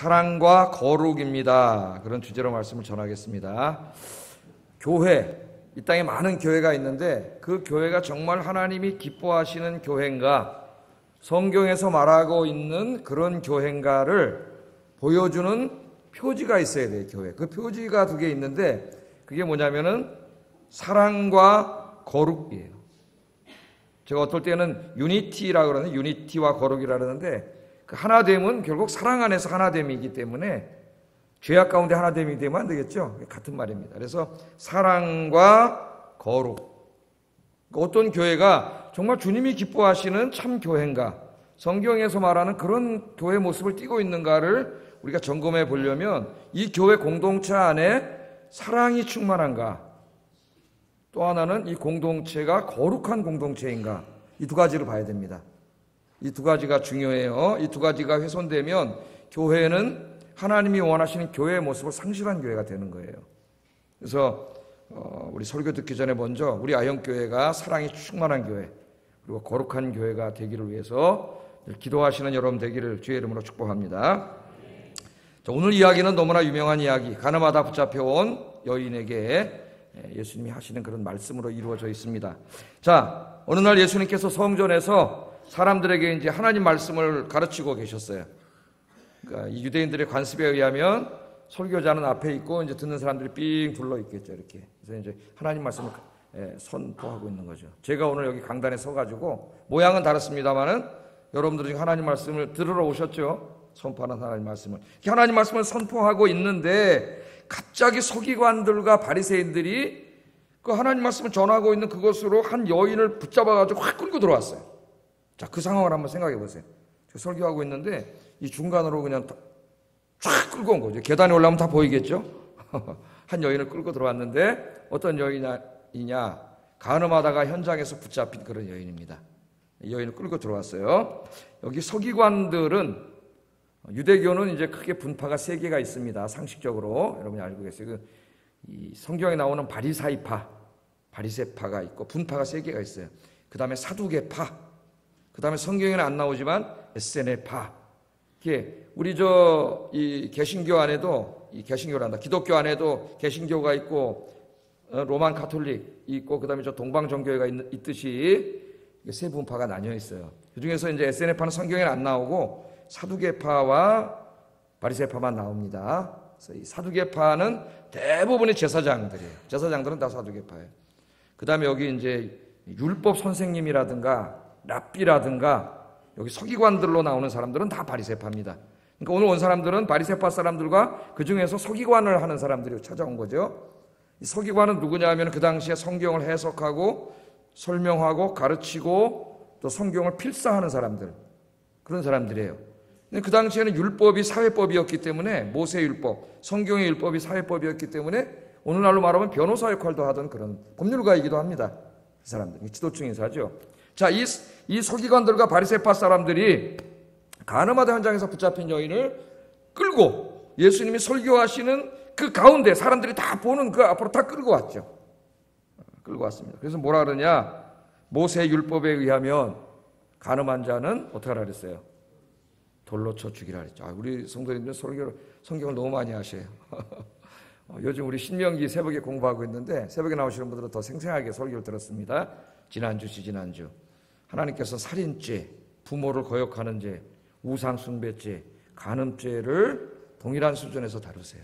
사랑과 거룩입니다. 그런 주제로 말씀을 전하겠습니다. 교회, 이 땅에 많은 교회가 있는데 그 교회가 정말 하나님이 기뻐하시는 교회인가, 성경에서 말하고 있는 그런 교회인가를 보여주는 표지가 있어야 돼요, 교회. 그 표지가 두 개 있는데 그게 뭐냐면은 사랑과 거룩이에요. 제가 어떨 때는 유니티라 그러는 유니티와 거룩이라 그러는데 그 하나됨은 결국 사랑 안에서 하나됨이기 때문에 죄악 가운데 하나됨이 되면 안 되겠죠. 같은 말입니다. 그래서 사랑과 거룩. 어떤 교회가 정말 주님이 기뻐하시는 참 교회인가? 성경에서 말하는 그런 교회 모습을 띠고 있는가를 우리가 점검해 보려면 이 교회 공동체 안에 사랑이 충만한가? 또 하나는 이 공동체가 거룩한 공동체인가? 이 두 가지를 봐야 됩니다. 이 두 가지가 중요해요. 이 두 가지가 훼손되면 교회는 하나님이 원하시는 교회의 모습을 상실한 교회가 되는 거예요. 그래서 어, 우리 설교 듣기 전에 먼저 우리 아영교회가 사랑이 충만한 교회 그리고 거룩한 교회가 되기를 위해서 기도하시는 여러분 되기를 주의 이름으로 축복합니다. 자, 오늘 이야기는 너무나 유명한 이야기 가늠하다 붙잡혀온 여인에게 예수님이 하시는 그런 말씀으로 이루어져 있습니다. 자, 어느 날 예수님께서 성전에서 사람들에게 이제 하나님 말씀을 가르치고 계셨어요. 그러니까 이 유대인들의 관습에 의하면 설교자는 앞에 있고 이제 듣는 사람들이 삥 둘러 있겠죠 이렇게. 그래서 이제 하나님 말씀을 예, 선포하고 있는 거죠. 제가 오늘 여기 강단에 서가지고 모양은 다릅니다만은 여러분들이 하나님 말씀을 들으러 오셨죠. 선포하는 하나님 말씀을 하나님 말씀을 선포하고 있는데 갑자기 서기관들과 바리새인들이 그 하나님 말씀을 전하고 있는 그것으로 한 여인을 붙잡아가지고 확 끌고 들어왔어요. 자, 그 상황을 한번 생각해 보세요. 설교하고 있는데 이 중간으로 그냥 쫙 끌고 온 거죠. 계단에 올라오면 다 보이겠죠? 한 여인을 끌고 들어왔는데 어떤 여인이냐? 가늠하다가 현장에서 붙잡힌 그런 여인입니다. 여인을 끌고 들어왔어요. 여기 서기관들은 유대교는 이제 크게 분파가 세 개가 있습니다. 상식적으로 여러분이 알고 계세요. 그이 성경에 나오는 바리사이파, 바리세파가 있고 분파가 세 개가 있어요. 그 다음에 사두개파, 그 다음에 성경에는 안 나오지만 에세네파. 이게 우리 저 이 개신교 안에도 이 개신교란다. 기독교 안에도 개신교가 있고 어, 로만 카톨릭 있고 그다음에 저 동방 종교회가 있듯이 세 분파가 나뉘어 있어요. 그 중에서 이제 에세네파는 성경에는 안 나오고 사두개파와 바리새파만 나옵니다. 그래서 이 사두개파는 대부분의 제사장들이에요. 제사장들은 다 사두개파예요. 그 다음에 여기 이제 율법 선생님이라든가 랍비라든가 여기 서기관들로 나오는 사람들은 다 바리새파입니다. 그러니까 오늘 온 사람들은 바리새파 사람들과 그 중에서 서기관을 하는 사람들이 찾아온 거죠. 이 서기관은 누구냐 하면 그 당시에 성경을 해석하고 설명하고 가르치고 또 성경을 필사하는 사람들 그런 사람들이에요. 그 당시에는 율법이 사회법이었기 때문에 모세 율법, 성경의 율법이 사회법이었기 때문에 오늘날로 말하면 변호사 역할도 하던 그런 법률가이기도 합니다. 그 사람들, 지도층 인사죠. 자, 이, 이 서기관들과 바리세파 사람들이 가늠하다 현장에서 붙잡힌 여인을 끌고 예수님이 설교하시는 그 가운데 사람들이 다 보는 그 앞으로 다 끌고 왔죠. 끌고 왔습니다. 그래서 뭐라 그러냐? 모세 율법에 의하면 가늠한 자는 어떻게 하라 그랬어요? 돌로 쳐 죽이라 그랬죠. 아, 우리 성도님들 설교를 성경을 너무 많이 하셔요. 어, 요즘 우리 신명기 새벽에 공부하고 있는데 새벽에 나오시는 분들은 더 생생하게 설교를 들었습니다. 지난주 지 지난주 하나님께서 살인죄, 부모를 거역하는 죄, 우상 숭배죄, 간음죄를 동일한 수준에서 다루세요.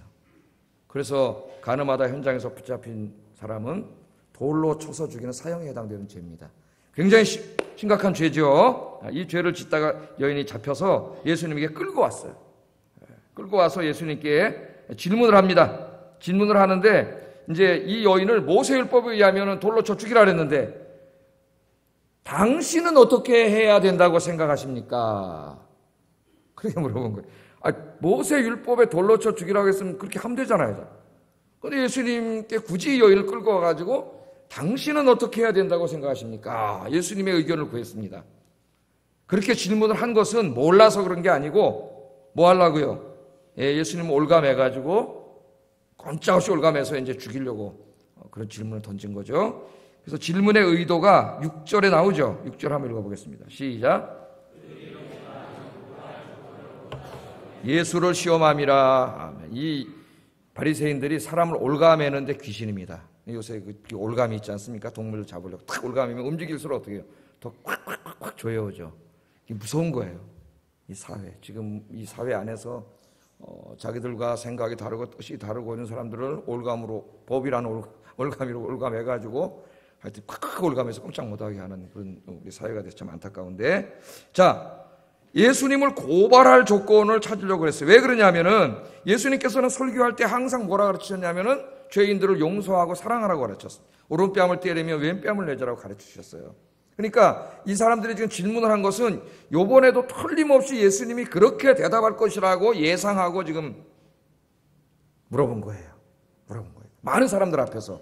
그래서 간음하다 현장에서 붙잡힌 사람은 돌로 쳐서 죽이는 사형에 해당되는 죄입니다. 굉장히 심각한 죄죠. 이 죄를 짓다가 여인이 잡혀서 예수님에게 끌고 왔어요. 끌고 와서 예수님께 질문을 합니다. 질문을 하는데 이제 이 여인을 모세율법에 의하면 돌로 쳐 죽이라 그랬는데 당신은 어떻게 해야 된다고 생각하십니까? 그렇게 물어본 거예요. 아, 모세 율법에 돌로 쳐 죽이라고 했으면 그렇게 하면 되잖아요. 근데 예수님께 굳이 여인을 끌고 와가지고 당신은 어떻게 해야 된다고 생각하십니까? 예수님의 의견을 구했습니다. 그렇게 질문을 한 것은 몰라서 그런 게 아니고 뭐 하려고요? 예, 수님 올감해가지고 꼼짝없이 올감해서 이제 죽이려고 어, 그런 질문을 던진 거죠. 그래서 질문의 의도가 6절에 나오죠. 6절 한번 읽어보겠습니다. 시작. 예수를 시험함이라. 이 바리새인들이 사람을 올가매는데 귀신입니다. 요새 그 올감이 있지 않습니까? 동물을 잡으려고 탁 올감이면 움직일수록 어떻게 해요? 더 콱콱콱콱 조여오죠. 무서운 거예요. 이 사회 지금 이 사회 안에서 어, 자기들과 생각이 다르고 뜻이 다르고 있는 사람들을 올감으로 법이라는 올, 올감이로 올감해가지고 하여튼 콱콱 올감해서 꼼짝 못하게 하는 그런 우리 사회가 돼서 참 안타까운데 자 예수님을 고발할 조건을 찾으려고 그랬어요. 왜 그러냐면은 예수님께서는 설교할 때 항상 뭐라 가르치셨냐면은 죄인들을 용서하고 사랑하라고 가르쳤어요. 오른뺨을 때리며 왼뺨을 내자라고 가르쳐 주셨어요. 그러니까 이 사람들이 지금 질문을 한 것은 요번에도 틀림없이 예수님이 그렇게 대답할 것이라고 예상하고 지금 물어본 거예요. 물어본 거예요. 많은 사람들 앞에서.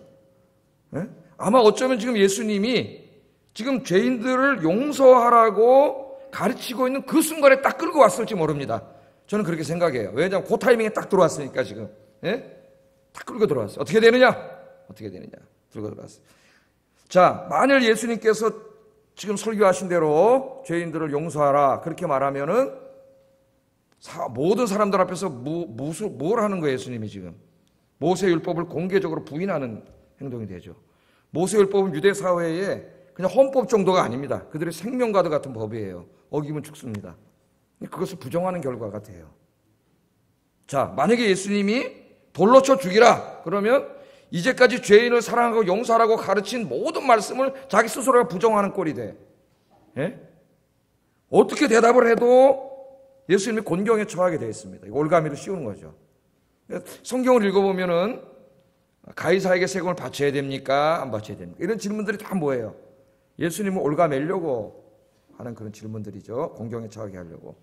네? 아마 어쩌면 지금 예수님이 지금 죄인들을 용서하라고 가르치고 있는 그 순간에 딱 끌고 왔을지 모릅니다. 저는 그렇게 생각해요. 왜냐하면 그 타이밍에 딱 들어왔으니까 지금. 예? 딱 끌고 들어왔어요. 어떻게 되느냐? 어떻게 되느냐? 들고 들어왔어요. 자, 만일 예수님께서 지금 설교하신 대로 죄인들을 용서하라 그렇게 말하면은 사, 모든 사람들 앞에서 무, 무슨 뭘 하는 거예요 예수님이 지금 모세 율법을 공개적으로 부인하는 행동이 되죠. 모세 율법은 유대 사회에 그냥 헌법 정도가 아닙니다. 그들의 생명과도 같은 법이에요. 어기면 죽습니다. 그것을 부정하는 결과가 돼요. 자, 만약에 예수님이 돌로 쳐 죽이라 그러면 이제까지 죄인을 사랑하고 용서하라고 가르친 모든 말씀을 자기 스스로가 부정하는 꼴이 돼. 예? 어떻게 대답을 해도 예수님이 곤경에 처하게 되어 있습니다. 올가미를 씌우는 거죠. 성경을 읽어보면은 가이사에게 세금을 바쳐야 됩니까? 안 바쳐야 됩니까? 이런 질문들이 다 뭐예요? 예수님을 올가매려고 하는 그런 질문들이죠. 공경에 처하게 하려고.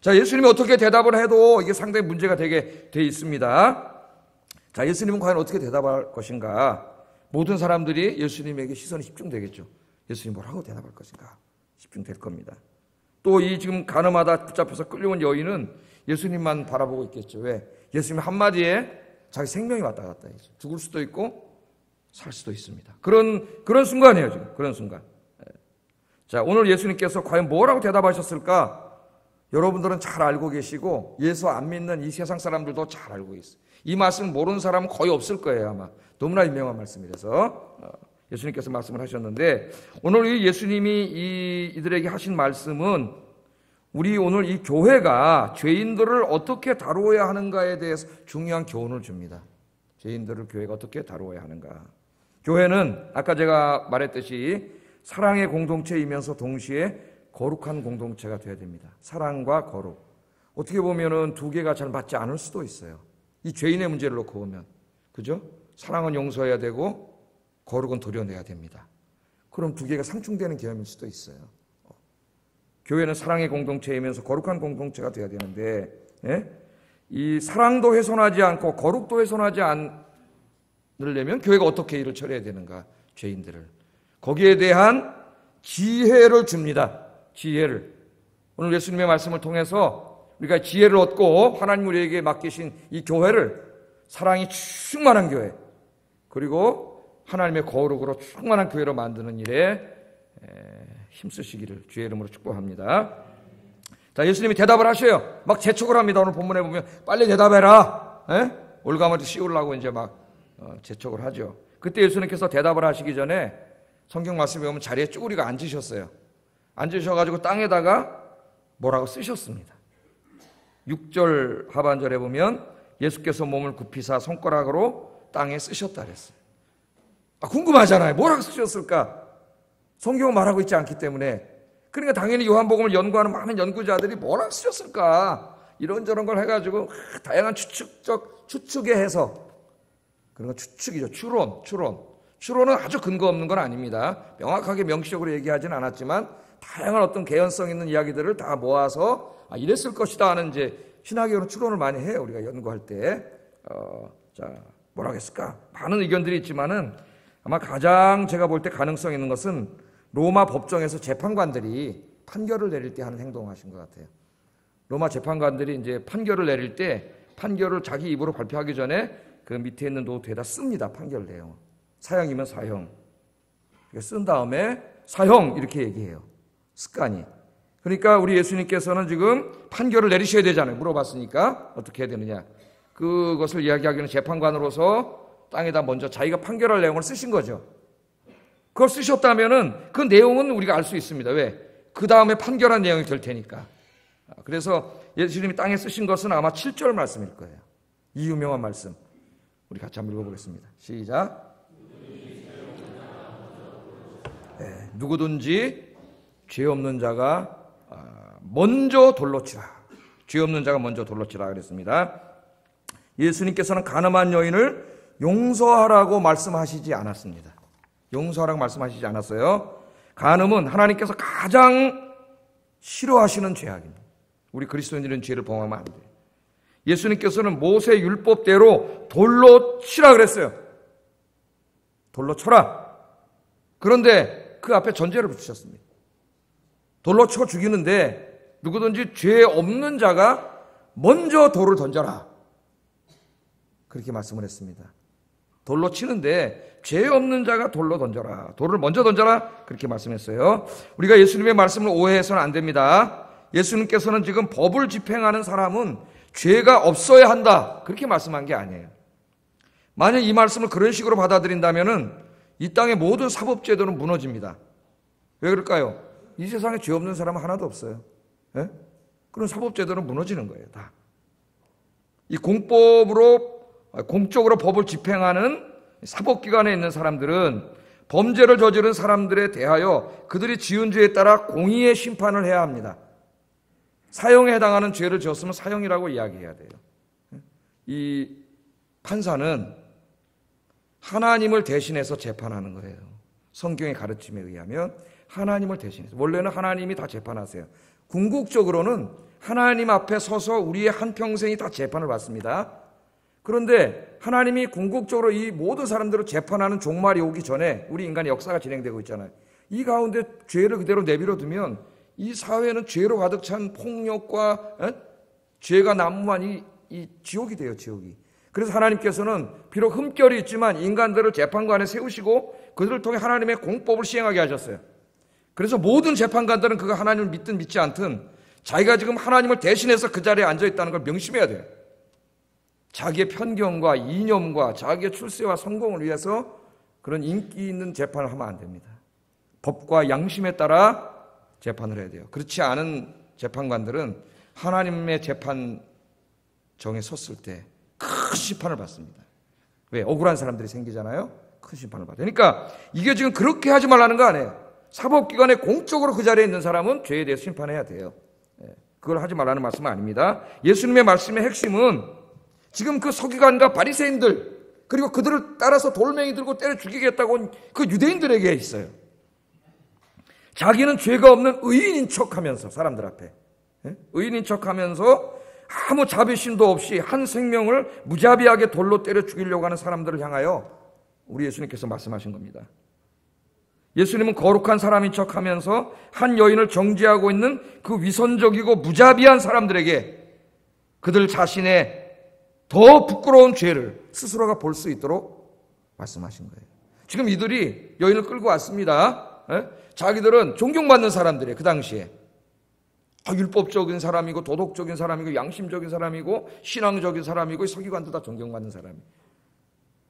자, 예수님이 어떻게 대답을 해도 이게 상당히 문제가 되게 돼 있습니다. 자, 예수님은 과연 어떻게 대답할 것인가? 모든 사람들이 예수님에게 시선이 집중되겠죠. 예수님 뭐라고 대답할 것인가? 집중될 겁니다. 또 이 지금 가늠하다 붙잡혀서 끌려온 여인은 예수님만 바라보고 있겠죠. 왜? 예수님 한마디에 자기 생명이 왔다 갔다 해죠. 죽을 수도 있고 살 수도 있습니다. 그런, 그런 순간이에요, 지금. 그런 순간. 예. 자, 오늘 예수님께서 과연 뭐라고 대답하셨을까? 여러분들은 잘 알고 계시고 예수 안 믿는 이 세상 사람들도 잘 알고 있어요. 이 말씀 모르는 사람은 거의 없을 거예요, 아마. 너무나 유명한 말씀이라서. 어, 예수님께서 말씀을 하셨는데, 오늘 이 예수님이 이, 이들에게 하신 말씀은 우리 오늘 이 교회가 죄인들을 어떻게 다루어야 하는가에 대해서 중요한 교훈을 줍니다. 죄인들을 교회가 어떻게 다루어야 하는가. 교회는 아까 제가 말했듯이 사랑의 공동체이면서 동시에 거룩한 공동체가 되어야 됩니다. 사랑과 거룩. 어떻게 보면은 두 개가 잘 맞지 않을 수도 있어요. 이 죄인의 문제를 놓고 보면 그죠? 사랑은 용서해야 되고 거룩은 도려내야 됩니다. 그럼 두 개가 상충되는 개념일 수도 있어요. 교회는 사랑의 공동체이면서 거룩한 공동체가 되어야 되는데 예? 이 사랑도 훼손하지 않고 거룩도 훼손하지 않으려면 교회가 어떻게 일을 처리해야 되는가? 죄인들을 거기에 대한 지혜를 줍니다. 지혜를 오늘 예수님의 말씀을 통해서 우리가 지혜를 얻고 하나님 우리에게 맡기신 이 교회를 사랑이 충만한 교회 그리고 하나님의 거룩으로 충만한 교회로 만드는 일에 힘쓰시기를 주의 이름으로 축복합니다. 자, 예수님이 대답을 하셔요. 막 재촉을 합니다. 오늘 본문에 보면 빨리 대답해라. 에? 올가을 씌우려고 이제 막 어, 재촉을 하죠. 그때 예수님께서 대답을 하시기 전에 성경 말씀에 보면 자리에 쭈그리가 앉으셨어요. 앉으셔가지고 땅에다가 뭐라고 쓰셨습니다. 6절 하반절에 보면 예수께서 몸을 굽히사 손가락으로 땅에 쓰셨다 그랬어요. 아, 궁금하잖아요. 뭐라고 쓰셨을까? 성경은 말하고 있지 않기 때문에. 그러니까 당연히 요한복음을 연구하는 많은 연구자들이 뭐라고 쓰셨을까? 이런저런 걸 해가지고 다양한 추측적, 추측의 해석. 그런 건 추측이죠. 추론, 추론. 추론은 아주 근거 없는 건 아닙니다. 명확하게 명시적으로 얘기하지는 않았지만 다양한 어떤 개연성 있는 이야기들을 다 모아서 아, 이랬을 것이다 하는 이제 신학적으로 추론을 많이 해요. 우리가 연구할 때. 어, 자, 뭐라 했을까? 많은 의견들이 있지만은 아마 가장 제가 볼 때 가능성 있는 것은 로마 법정에서 재판관들이 판결을 내릴 때 하는 행동을 하신 것 같아요. 로마 재판관들이 이제 판결을 내릴 때 판결을 자기 입으로 발표하기 전에 그 밑에 있는 노트에다 씁니다. 판결 내용. 사형이면 사형. 쓴 다음에 사형 이렇게 얘기해요. 습관이. 그러니까 우리 예수님께서는 지금 판결을 내리셔야 되잖아요. 물어봤으니까 어떻게 해야 되느냐. 그것을 이야기하기는 재판관으로서 땅에다 먼저 자기가 판결할 내용을 쓰신 거죠. 그걸 쓰셨다면은 그 내용은 우리가 알 수 있습니다. 왜? 그 다음에 판결한 내용이 될 테니까. 그래서 예수님이 땅에 쓰신 것은 아마 7절 말씀일 거예요. 이 유명한 말씀. 우리 같이 한번 읽어보겠습니다. 시작. 네, 누구든지 죄 없는 자가 아, 먼저 돌로 치라. 죄 없는 자가 먼저 돌로 치라 그랬습니다. 예수님께서는 가늠한 여인을 용서하라고 말씀하시지 않았습니다. 용서하라고 말씀하시지 않았어요. 간음은 하나님께서 가장 싫어하시는 죄악입니다. 우리 그리스도인들은 죄를 범하면 안 돼요. 예수님께서는 모세 율법대로 돌로 치라 그랬어요. 돌로 쳐라. 그런데 그 앞에 전제를 붙이셨습니다. 돌로 쳐 죽이는데 누구든지 죄 없는 자가 먼저 돌을 던져라. 그렇게 말씀을 했습니다. 돌로 치는데 죄 없는 자가 돌로 던져라. 돌을 먼저 던져라. 그렇게 말씀했어요. 우리가 예수님의 말씀을 오해해서는 안 됩니다. 예수님께서는 지금 법을 집행하는 사람은 죄가 없어야 한다. 그렇게 말씀한 게 아니에요. 만약 이 말씀을 그런 식으로 받아들인다면이 땅의 모든 사법제도는 무너집니다. 왜 그럴까요? 이 세상에 죄 없는 사람은 하나도 없어요. 예? 그런 사법제도는 무너지는 거예요, 다. 이 공법으로, 공적으로 법을 집행하는 사법기관에 있는 사람들은 범죄를 저지른 사람들에 대하여 그들이 지은 죄에 따라 공의의 심판을 해야 합니다. 사형에 해당하는 죄를 지었으면 사형이라고 이야기해야 돼요. 이 판사는 하나님을 대신해서 재판하는 거예요. 성경의 가르침에 의하면 하나님을 대신해서. 원래는 하나님이 다 재판하세요. 궁극적으로는 하나님 앞에 서서 우리의 한 평생이 다 재판을 받습니다. 그런데 하나님이 궁극적으로 이 모든 사람들을 재판하는 종말이 오기 전에 우리 인간의 역사가 진행되고 있잖아요. 이 가운데 죄를 그대로 내버려 두면 이 사회는 죄로 가득 찬 폭력과 에? 죄가 난무한 이, 이 지옥이 돼요, 지옥이. 그래서 하나님께서는 비록 흠결이 있지만 인간들을 재판관에 세우시고 그들을 통해 하나님의 공법을 시행하게 하셨어요. 그래서 모든 재판관들은 그가 하나님을 믿든 믿지 않든 자기가 지금 하나님을 대신해서 그 자리에 앉아 있다는 걸 명심해야 돼요. 자기의 편견과 이념과 자기의 출세와 성공을 위해서 그런 인기 있는 재판을 하면 안 됩니다. 법과 양심에 따라 재판을 해야 돼요. 그렇지 않은 재판관들은 하나님의 재판정에 섰을 때 큰 심판을 받습니다. 왜? 억울한 사람들이 생기잖아요? 큰 심판을 받아요. 그러니까 이게 지금 그렇게 하지 말라는 거 아니에요. 사법기관에 공적으로 그 자리에 있는 사람은 죄에 대해서 심판해야 돼요. 예, 그걸 하지 말라는 말씀은 아닙니다. 예수님의 말씀의 핵심은 지금 그 서기관과 바리새인들 그리고 그들을 따라서 돌멩이 들고 때려 죽이겠다고 그 유대인들에게 있어요. 자기는 죄가 없는 의인인 척하면서 사람들 앞에 예? 의인인 척하면서 아무 자비심도 없이 한 생명을 무자비하게 돌로 때려 죽이려고 하는 사람들을 향하여 우리 예수님께서 말씀하신 겁니다. 예수님은 거룩한 사람인 척 하면서 한 여인을 정지하고 있는 그 위선적이고 무자비한 사람들에게 그들 자신의 더 부끄러운 죄를 스스로가 볼 수 있도록 말씀하신 거예요. 지금 이들이 여인을 끌고 왔습니다. 에? 예? 자기들은 존경받는 사람들이에요. 그 당시에. 아, 율법적인 사람이고 도덕적인 사람이고 양심적인 사람이고 신앙적인 사람이고 서기관도 다 존경받는 사람이.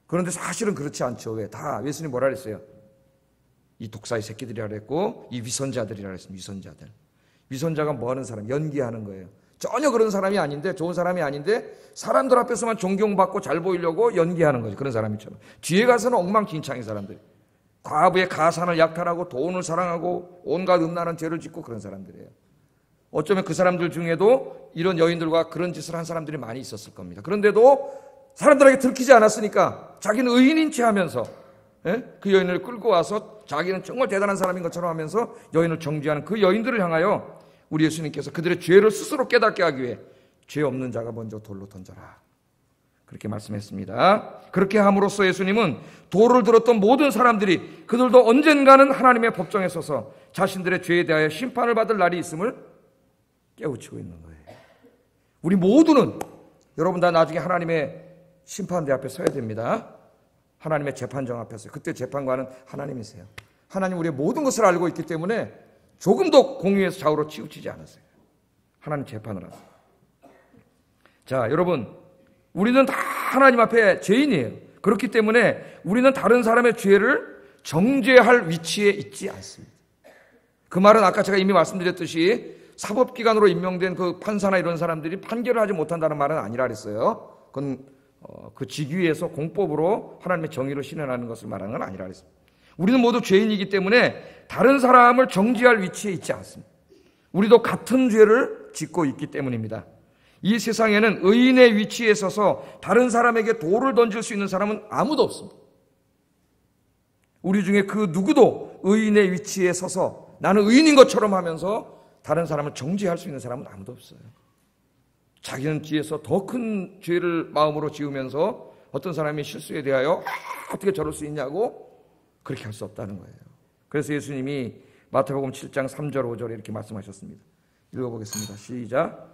그런데 사실은 그렇지 않죠. 왜? 다 예수님 뭐라 그랬어요? 이 독사의 새끼들이라 그랬고 이 위선자들이라 그랬습니다. 위선자들. 위선자가 뭐 하는 사람? 연기하는 거예요. 전혀 그런 사람이 아닌데 좋은 사람이 아닌데 사람들 앞에서만 존경받고 잘 보이려고 연기하는 거죠. 그런 사람이처럼. 뒤에 가서는 엉망진창인 사람들. 과부의 가산을 약탈하고 돈을 사랑하고 온갖 음란한 죄를 짓고 그런 사람들이에요. 어쩌면 그 사람들 중에도 이런 여인들과 그런 짓을 한 사람들이 많이 있었을 겁니다. 그런데도 사람들에게 들키지 않았으니까 자기는 의인인 체 하면서 예? 그 여인을 끌고 와서 자기는 정말 대단한 사람인 것처럼 하면서 여인을 정죄하는 그 여인들을 향하여 우리 예수님께서 그들의 죄를 스스로 깨닫게 하기 위해 죄 없는 자가 먼저 돌로 던져라. 그렇게 말씀했습니다. 그렇게 함으로써 예수님은 도를 들었던 모든 사람들이 그들도 언젠가는 하나님의 법정에 서서 자신들의 죄에 대하여 심판을 받을 날이 있음을 깨우치고 있는 거예요. 우리 모두는 여러분 다 나중에 하나님의 심판대 앞에 서야 됩니다. 하나님의 재판정 앞에서 그때 재판관은 하나님이세요. 하나님 우리의 모든 것을 알고 있기 때문에 조금도 공의에서 좌우로 치우치지 않았어요. 하나님 재판을 하세요. 자, 여러분, 우리는 다 하나님 앞에 죄인이에요. 그렇기 때문에 우리는 다른 사람의 죄를 정죄할 위치에 있지 않습니다. 그 말은 아까 제가 이미 말씀드렸듯이 사법기관으로 임명된 그 판사나 이런 사람들이 판결을 하지 못한다는 말은 아니라 그랬어요. 그건 어, 그 직위에서 공법으로 하나님의 정의를 실현하는 것을 말하는 건 아니라 그랬습니다. 우리는 모두 죄인이기 때문에 다른 사람을 정지할 위치에 있지 않습니다. 우리도 같은 죄를 짓고 있기 때문입니다. 이 세상에는 의인의 위치에 서서 다른 사람에게 돌을 던질 수 있는 사람은 아무도 없습니다. 우리 중에 그 누구도 의인의 위치에 서서 나는 의인인 것처럼 하면서 다른 사람을 정지할 수 있는 사람은 아무도 없어요. 자기는 뒤에서 더 큰 죄를 마음으로 지으면서 어떤 사람이 실수에 대하여 아, 어떻게 저럴 수 있냐고 그렇게 할 수 없다는 거예요. 그래서 예수님이 마태복음 7장 3절 5절에 이렇게 말씀하셨습니다. 읽어보겠습니다. 시작.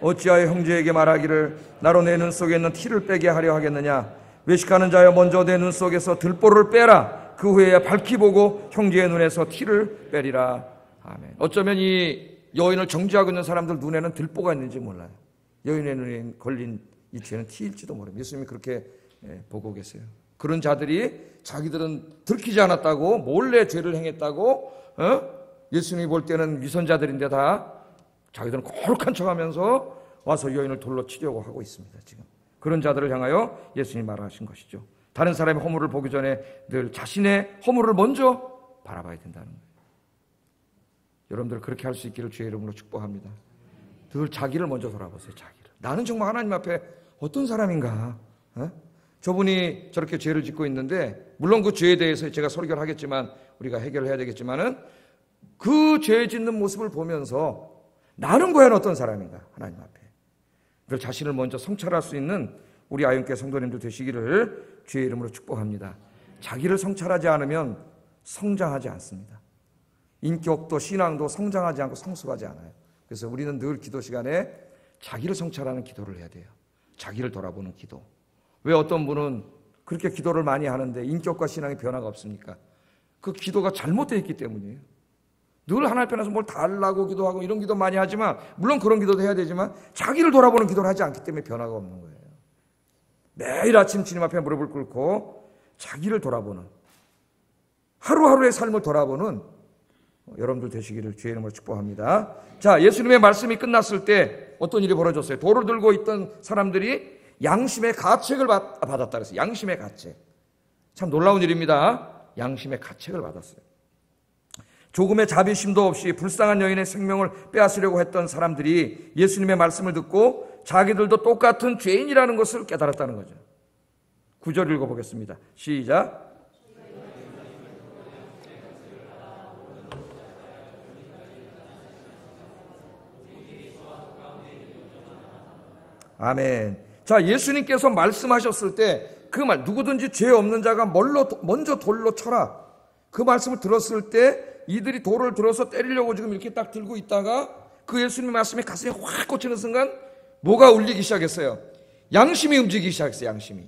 어찌하여 형제에게 말하기를 나로 내 눈 속에 있는 티를 빼게 하려 하겠느냐 외식하는 자여 먼저 내 눈 속에서 들보를 빼라 그 후에 밝히 보고 형제의 눈에서 티를 빼리라 아멘 어쩌면 이 여인을 정지하고 있는 사람들 눈에는 들보가 있는지 몰라요 여인의 눈에 걸린 이 죄는 티일지도 모릅니다 예수님이 그렇게 예, 보고 계세요 그런 자들이 자기들은 들키지 않았다고 몰래 죄를 행했다고 어? 예수님이 볼 때는 위선자들인데 다 자기들은 거룩한 척하면서 와서 여인을 돌로 치려고 하고 있습니다. 지금 그런 자들을 향하여 예수님이 말하신 것이죠. 다른 사람의 허물을 보기 전에 늘 자신의 허물을 먼저 바라봐야 된다는 거예요. 여러분들 그렇게 할 수 있기를 주의 이름으로 축복합니다. 늘 자기를 먼저 돌아보세요. 자기를. 나는 정말 하나님 앞에 어떤 사람인가? 어? 저분이 저렇게 죄를 짓고 있는데 물론 그 죄에 대해서 제가 설교를 하겠지만 우리가 해결을 해야 되겠지만은 그 죄 짓는 모습을 보면서 나는 과연 어떤 사람인가? 하나님 앞에. 늘 자신을 먼저 성찰할 수 있는 우리 아영께 성도님들 되시기를 주의 이름으로 축복합니다. 자기를 성찰하지 않으면 성장하지 않습니다. 인격도 신앙도 성장하지 않고 성숙하지 않아요. 그래서 우리는 늘 기도 시간에 자기를 성찰하는 기도를 해야 돼요. 자기를 돌아보는 기도. 왜 어떤 분은 그렇게 기도를 많이 하는데 인격과 신앙의 변화가 없습니까? 그 기도가 잘못되어 있기 때문이에요. 늘 하나님 편에서 뭘 달라고 기도하고 이런 기도 많이 하지만 물론 그런 기도도 해야 되지만 자기를 돌아보는 기도를 하지 않기 때문에 변화가 없는 거예요. 매일 아침 주님 앞에 무릎을 꿇고 자기를 돌아보는 하루하루의 삶을 돌아보는 여러분들 되시기를 주의 이름으로 축복합니다. 자, 예수님의 말씀이 끝났을 때 어떤 일이 벌어졌어요? 돌을 들고 있던 사람들이 양심의 가책을 받았다 그랬어요. 양심의 가책. 참 놀라운 일입니다. 양심의 가책을 받았어요. 조금의 자비심도 없이 불쌍한 여인의 생명을 빼앗으려고 했던 사람들이 예수님의 말씀을 듣고 자기들도 똑같은 죄인이라는 것을 깨달았다는 거죠. 구절 읽어보겠습니다. 시작. 아멘. 자, 예수님께서 말씀하셨을 때 그 말, 누구든지 죄 없는 자가 먼저 돌로 쳐라. 그 말씀을 들었을 때 이들이 돌을 들어서 때리려고 지금 이렇게 딱 들고 있다가 그 예수님의 말씀에 가슴이 확 꽂히는 순간 뭐가 울리기 시작했어요? 양심이 움직이기 시작했어요, 양심이.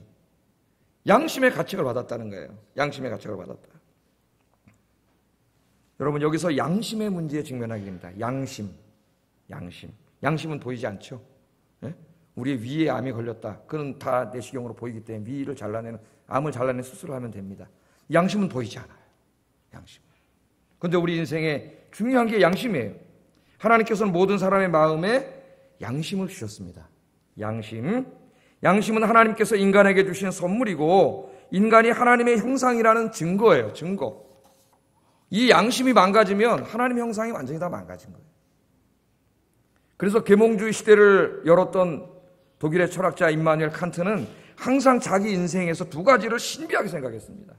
양심의 가책을 받았다는 거예요. 양심의 가책을 받았다. 여러분, 여기서 양심의 문제에 직면하게 됩니다. 양심. 양심. 양심은 보이지 않죠? 네? 우리 위에 암이 걸렸다. 그는 다 내시경으로 보이기 때문에 위를 잘라내는, 암을 잘라내는 수술을 하면 됩니다. 양심은 보이지 않아요. 양심. 근데 우리 인생에 중요한 게 양심이에요. 하나님께서는 모든 사람의 마음에 양심을 주셨습니다. 양심. 양심은 하나님께서 인간에게 주신 선물이고 인간이 하나님의 형상이라는 증거예요. 증거. 이 양심이 망가지면 하나님의 형상이 완전히 다 망가진 거예요. 그래서 계몽주의 시대를 열었던 독일의 철학자 임마누엘 칸트는 항상 자기 인생에서 두 가지를 신비하게 생각했습니다.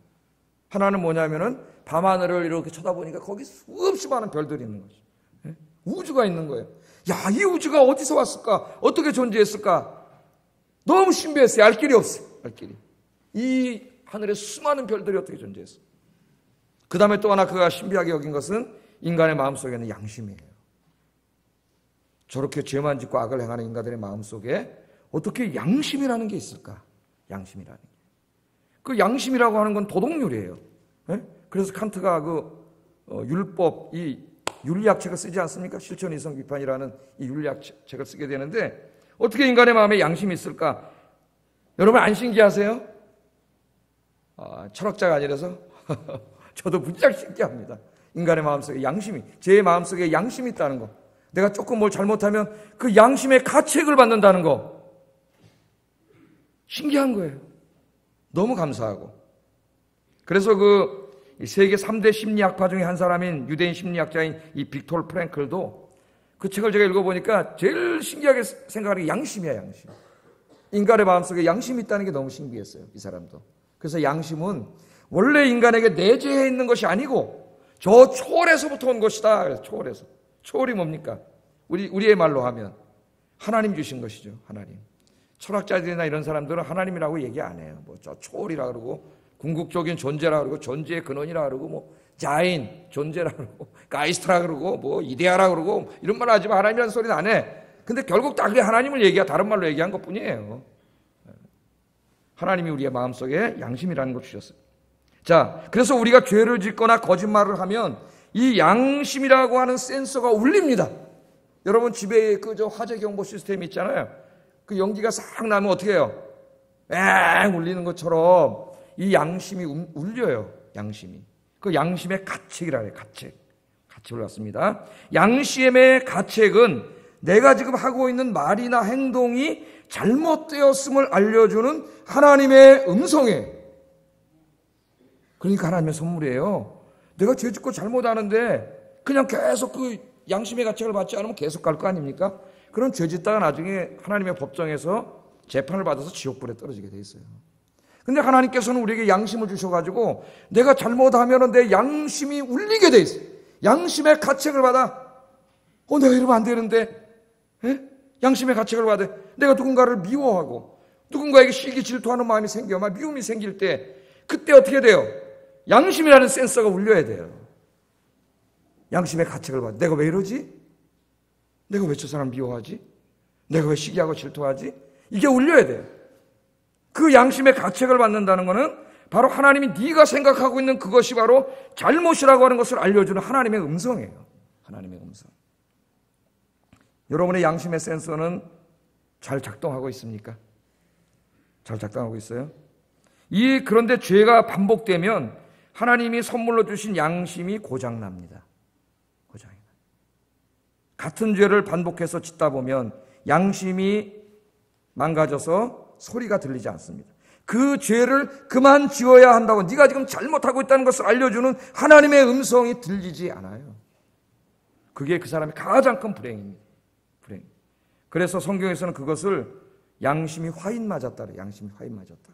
하나는 뭐냐면은 밤하늘을 이렇게 쳐다보니까 거기 수없이 많은 별들이 있는 거죠. 예? 우주가 있는 거예요. 야, 이 우주가 어디서 왔을까? 어떻게 존재했을까? 너무 신비했어요. 알 길이 없어요. 알 길이. 이 하늘에 수많은 별들이 어떻게 존재했어? 그 다음에 또 하나 그가 신비하게 여긴 것은 인간의 마음속에는 양심이에요. 저렇게 죄만 짓고 악을 행하는 인간들의 마음속에 어떻게 양심이라는 게 있을까? 양심이라는 게. 그 양심이라고 하는 건 도덕률이에요. 예? 그래서 칸트가 그 어, 율법 이 윤리학책을 쓰지 않습니까? 실천 이성 비판이라는 이 윤리학책을 쓰게 되는데 어떻게 인간의 마음에 양심이 있을까? 여러분 안 신기하세요? 아, 철학자가 아니라서 저도 무지하게 신기합니다. 인간의 마음속에 양심이 제 마음속에 양심이 있다는 거. 내가 조금 뭘 잘못하면 그 양심의 가책을 받는다는 거. 신기한 거예요. 너무 감사하고. 그래서 그 세계 3대 심리학파 중에 한 사람인 유대인 심리학자인 이 빅톨 프랭클도 그 책을 제가 읽어보니까 제일 신기하게 생각하는 게 양심이야, 양심. 인간의 마음속에 양심이 있다는 게 너무 신기했어요, 이 사람도. 그래서 양심은 원래 인간에게 내재해 있는 것이 아니고 저 초월에서부터 온 것이다. 초월에서. 초월이 뭡니까? 우리, 우리의 말로 하면 하나님 주신 것이죠, 하나님. 철학자들이나 이런 사람들은 하나님이라고 얘기 안 해요. 뭐 저 초월이라 그러고 궁극적인 존재라 그러고 존재의 근원이라 그러고 뭐 자인 존재라 그러고 가이스트라 그러고 뭐 이데아라 그러고 이런 말 하지 만 하나님이라는 소리는 안 해. 근데 결국 다 그게 하나님을 얘기하 다른 말로 얘기한 것뿐이에요. 하나님이 우리의 마음속에 양심이라는 걸 주셨어요. 자, 그래서 우리가 죄를 짓거나 거짓말을 하면 이 양심이라고 하는 센서가 울립니다. 여러분 집에 그 저 화재 경보 시스템 있잖아요. 그 연기가 싹 나면 어떻게 해요? 엥 울리는 것처럼 이 양심이 울려요. 양심이. 그 양심의 가책이라 해요. 가책. 가책을 갖습니다. 양심의 가책은 내가 지금 하고 있는 말이나 행동이 잘못되었음을 알려주는 하나님의 음성이에요. 그러니까 하나님의 선물이에요. 내가 죄 짓고 잘못하는데 그냥 계속 그 양심의 가책을 받지 않으면 계속 갈 거 아닙니까? 그런 죄 짓다가 나중에 하나님의 법정에서 재판을 받아서 지옥불에 떨어지게 돼 있어요. 근데 하나님께서는 우리에게 양심을 주셔가지고 내가 잘못하면 내 양심이 울리게 돼 있어요. 양심의 가책을 받아. 어, 내가 이러면 안 되는데. 에? 예? 양심의 가책을 받아. 내가 누군가를 미워하고 누군가에게 시기 질투하는 마음이 생겨. 막 미움이 생길 때 그때 어떻게 돼요? 양심이라는 센서가 울려야 돼요. 양심의 가책을 받아. 내가 왜 이러지? 내가 왜 저 사람 미워하지? 내가 왜 시기하고 질투하지? 이게 울려야 돼요. 그 양심의 가책을 받는다는 것은 바로 하나님이 네가 생각하고 있는 그것이 바로 잘못이라고 하는 것을 알려주는 하나님의 음성이에요. 하나님의 음성. 여러분의 양심의 센서는 잘 작동하고 있습니까? 잘 작동하고 있어요? 이 그런데 죄가 반복되면 하나님이 선물로 주신 양심이 고장납니다. 같은 죄를 반복해서 짓다 보면 양심이 망가져서 소리가 들리지 않습니다. 그 죄를 그만 지어야 한다고 네가 지금 잘못하고 있다는 것을 알려주는 하나님의 음성이 들리지 않아요. 그게 그 사람의 가장 큰 불행입니다. 불행. 그래서 성경에서는 그것을 양심이 화인 맞았다. 양심이 화인 맞았다.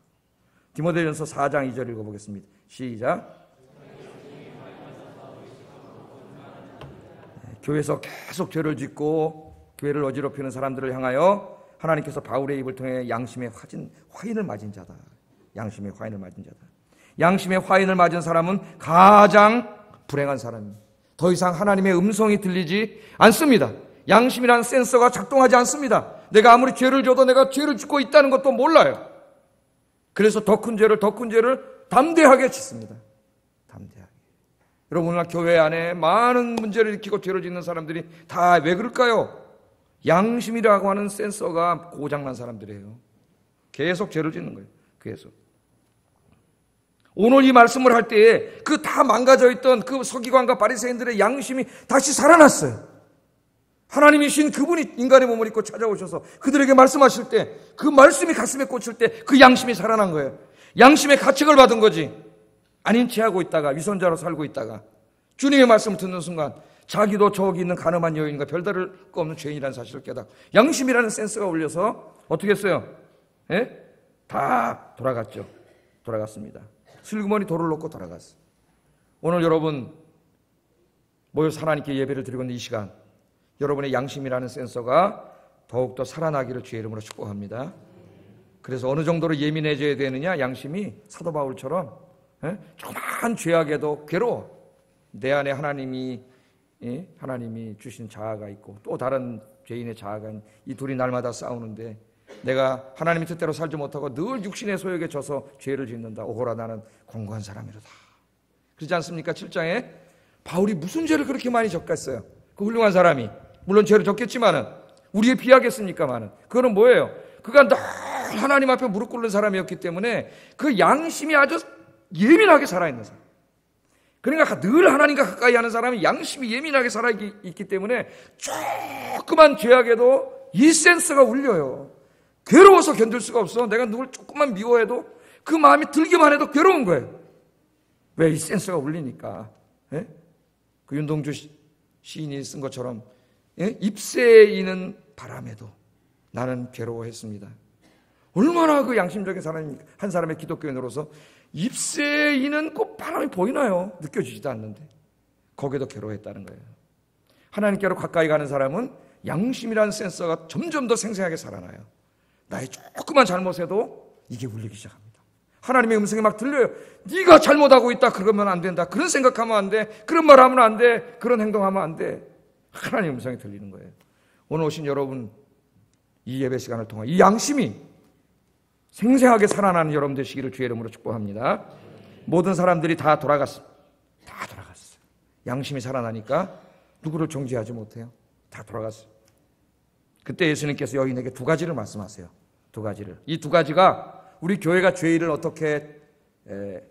디모데전서 4장 2절 읽어보겠습니다. 시작. 교회에서 계속 죄를 짓고 교회를 어지럽히는 사람들을 향하여 하나님께서 바울의 입을 통해 양심의 화진, 화인을 맞은 자다. 양심의 화인을 맞은 자다. 양심의 화인을 맞은 사람은 가장 불행한 사람입니다. 더 이상 하나님의 음성이 들리지 않습니다. 양심이라는 센서가 작동하지 않습니다. 내가 아무리 죄를 줘도 내가 죄를 짓고 있다는 것도 몰라요. 그래서 더 큰 죄를 더 큰 죄를 담대하게 짓습니다. 여러분 오늘 교회 안에 많은 문제를 일으키고 죄를 짓는 사람들이 다 왜 그럴까요? 양심이라고 하는 센서가 고장난 사람들이에요. 계속 죄를 짓는 거예요. 계속. 오늘 이 말씀을 할 때에 그 다 망가져 있던 그 서기관과 바리새인들의 양심이 다시 살아났어요. 하나님이신 그분이 인간의 몸을 입고 찾아오셔서 그들에게 말씀하실 때 그 말씀이 가슴에 꽂힐 때 그 양심이 살아난 거예요. 양심의 가책을 받은 거지. 아닌 체하고 있다가 위선자로 살고 있다가 주님의 말씀을 듣는 순간 자기도 저기 있는 가늠한 여인과 별다를 거 없는 죄인이라는 사실을 깨닫고 양심이라는 센스가 울려서 어떻게 했어요? 예? 다 돌아갔죠. 돌아갔습니다. 슬그머니 돌을 놓고 돌아갔어. 오늘 여러분 모여서 하나님께 예배를 드리고 있는 이 시간 여러분의 양심이라는 센서가 더욱더 살아나기를 주의 이름으로 축복합니다. 그래서 어느 정도로 예민해져야 되느냐 양심이 사도 바울처럼 예? 조그만 죄악에도 괴로워 내 안에 하나님이 예? 하나님이 주신 자아가 있고 또 다른 죄인의 자아가 이 둘이 날마다 싸우는데 내가 하나님의 뜻대로 살지 못하고 늘 육신의 소욕에 져서 죄를 짓는다. 오호라 나는 공고한 사람이로다. 그렇지 않습니까? 7장에 바울이 무슨 죄를 그렇게 많이 졌겠어요? 그 훌륭한 사람이 물론 죄를 졌겠지만은 우리에 비하겠습니까만은 그거는 뭐예요? 그가 늘 하나님 앞에 무릎 꿇는 사람이었기 때문에 그 양심이 아주 예민하게 살아있는 사람. 그러니까 늘 하나님과 가까이 하는 사람이 양심이 예민하게 살아있기 때문에 조그만 죄악에도 이 센스가 울려요. 괴로워서 견딜 수가 없어. 내가 누굴 조금만 미워해도 그 마음이 들기만 해도 괴로운 거예요. 왜 이 센스가 울리니까. 예? 그 윤동주 시인이 쓴 것처럼 예? 잎새에 이는 바람에도 나는 괴로워했습니다. 얼마나 그 양심적인 사람이 한 사람의 기독교인으로서 잎새에 이는 꼭 바람이 보이나요? 느껴지지도 않는데 거기에도 괴로워했다는 거예요. 하나님께로 가까이 가는 사람은 양심이라는 센서가 점점 더 생생하게 살아나요. 나의 조그만 잘못에도 이게 울리기 시작합니다. 하나님의 음성이 막 들려요. 네가 잘못하고 있다. 그러면 안 된다. 그런 생각하면 안 돼. 그런 말 하면 안 돼. 그런 행동하면 안 돼. 하나님의 음성이 들리는 거예요. 오늘 오신 여러분 이 예배 시간을 통해 이 양심이 생생하게 살아나는 여러분 되시기를 주의 이름으로 축복합니다. 모든 사람들이 다 돌아갔어. 다 돌아갔어. 양심이 살아나니까 누구를 정죄하지 못해요. 다 돌아갔어. 그때 예수님께서 여인에게 두 가지를 말씀하세요. 두 가지를. 이 두 가지가 우리 교회가 죄를 어떻게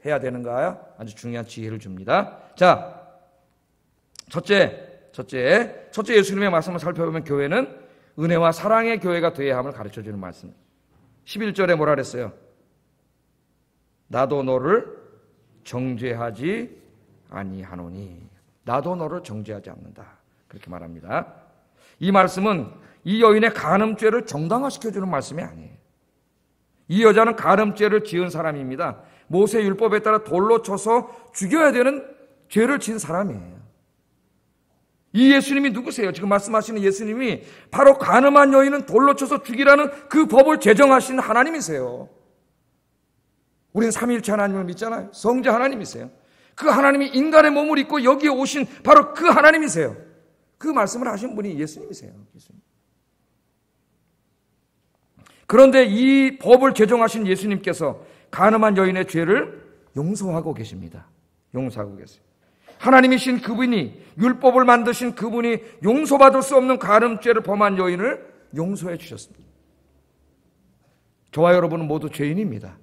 해야 되는가 아주 중요한 지혜를 줍니다. 자, 첫째, 첫째, 첫째 예수님의 말씀을 살펴보면 교회는 은혜와 사랑의 교회가 되어야 함을 가르쳐 주는 말씀. 11절에 뭐라 그랬어요? 나도 너를 정죄하지 아니하노니. 나도 너를 정죄하지 않는다. 그렇게 말합니다. 이 말씀은 이 여인의 간음죄를 정당화시켜 주는 말씀이 아니에요. 이 여자는 간음죄를 지은 사람입니다. 모세 율법에 따라 돌로 쳐서 죽여야 되는 죄를 지은 사람이에요. 이 예수님이 누구세요? 지금 말씀하시는 예수님이 바로 가늠한 여인은 돌로 쳐서 죽이라는 그 법을 제정하신 하나님이세요. 우리는 삼일체 하나님을 믿잖아요. 성자 하나님이세요. 그 하나님이 인간의 몸을 입고 여기에 오신 바로 그 하나님이세요. 그 말씀을 하신 분이 예수님이세요. 예수님. 그런데 이 법을 제정하신 예수님께서 가늠한 여인의 죄를 용서하고 계십니다. 용서하고 계세요. 하나님이신 그분이 율법을 만드신 그분이 용서받을 수 없는 가늠죄를 범한 여인을 용서해 주셨습니다. 저와 여러분은 모두 죄인입니다.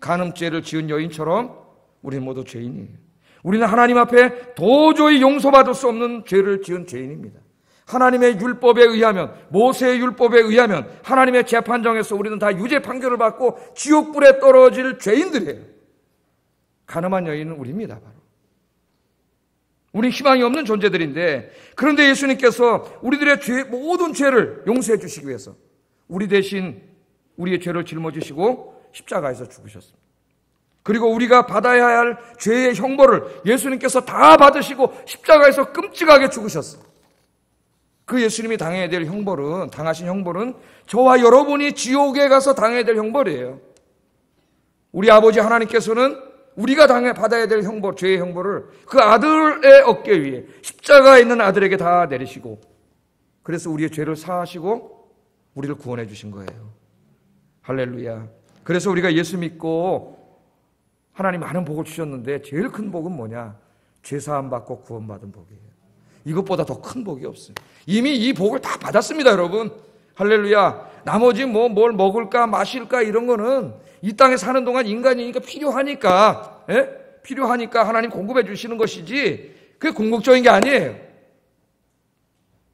가늠죄를 지은 여인처럼 우리는 모두 죄인이에요. 우리는 하나님 앞에 도저히 용서받을 수 없는 죄를 지은 죄인입니다. 하나님의 율법에 의하면 모세의 율법에 의하면 하나님의 재판정에서 우리는 다 유죄 판결을 받고 지옥불에 떨어질 죄인들이에요. 가늠한 여인은 우리입니다. 바로. 우리 희망이 없는 존재들인데 그런데 예수님께서 우리들의 죄, 모든 죄를 용서해 주시기 위해서 우리 대신 우리의 죄를 짊어지시고 십자가에서 죽으셨습니다. 그리고 우리가 받아야 할 죄의 형벌을 예수님께서 다 받으시고 십자가에서 끔찍하게 죽으셨어요. 그 예수님이 당해야 될 형벌은 당하신 형벌은 저와 여러분이 지옥에 가서 당해야 될 형벌이에요. 우리 아버지 하나님께서는 우리가 당해 받아야 될 형벌, 죄의 형벌을 그 아들의 어깨 위에 십자가에 있는 아들에게 다 내리시고 그래서 우리의 죄를 사하시고 우리를 구원해 주신 거예요. 할렐루야. 그래서 우리가 예수 믿고 하나님 많은 복을 주셨는데 제일 큰 복은 뭐냐? 죄 사함 받고 구원받은 복이에요. 이것보다 더 큰 복이 없어요. 이미 이 복을 다 받았습니다, 여러분. 할렐루야. 나머지 뭐 뭘 먹을까 마실까 이런 거는 이 땅에 사는 동안 인간이니까 필요하니까, 예? 필요하니까 하나님 공급해 주시는 것이지, 그게 궁극적인 게 아니에요.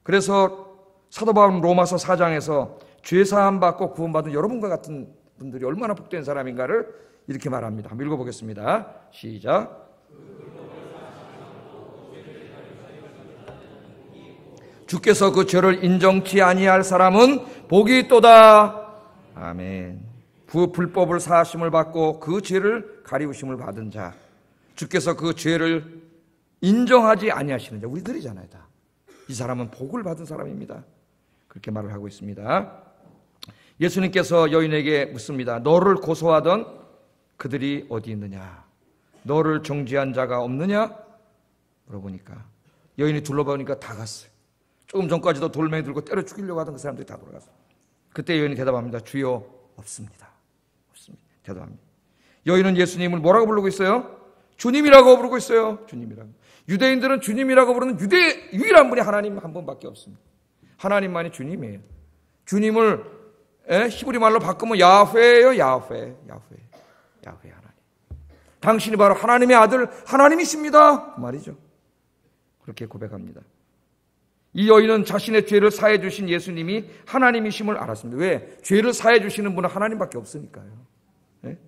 그래서 사도 바울 로마서 4장에서 죄 사함 받고 구원받은 여러분과 같은 분들이 얼마나 복된 사람인가를 이렇게 말합니다. 한번 읽어보겠습니다. 시작. 주께서 그 죄를 인정치 아니할 사람은 복이 있도다. 아멘. 그 불법을 사하심을 받고 그 죄를 가리우심을 받은 자. 주께서 그 죄를 인정하지 아니하시는 자. 우리들이잖아요, 다. 이 사람은 복을 받은 사람입니다. 그렇게 말을 하고 있습니다. 예수님께서 여인에게 묻습니다. 너를 고소하던 그들이 어디 있느냐? 너를 정죄한 자가 없느냐? 물어보니까 여인이 둘러보니까 다 갔어요. 조금 전까지도 돌멩이 들고 때려 죽이려고 하던 그 사람들이 다 돌아갔어요. 그때 여인이 대답합니다. 주여 없습니다. 대답합니다. 여인은 예수님을 뭐라고 부르고 있어요? 주님이라고 부르고 있어요. 주님이라고. 유대인들은 주님이라고 부르는 유대 유일한 분이 하나님 한 분밖에 없습니다. 하나님만이 주님이에요. 주님을 에? 히브리 말로 바꾸면 야훼예요, 야훼, 야훼, 야훼 하나님. 당신이 바로 하나님의 아들 하나님이십니다. 그 말이죠. 그렇게 고백합니다. 이 여인은 자신의 죄를 사해 주신 예수님이 하나님이심을 알았습니다. 왜? 죄를 사해 주시는 분은 하나님밖에 없으니까요. 네?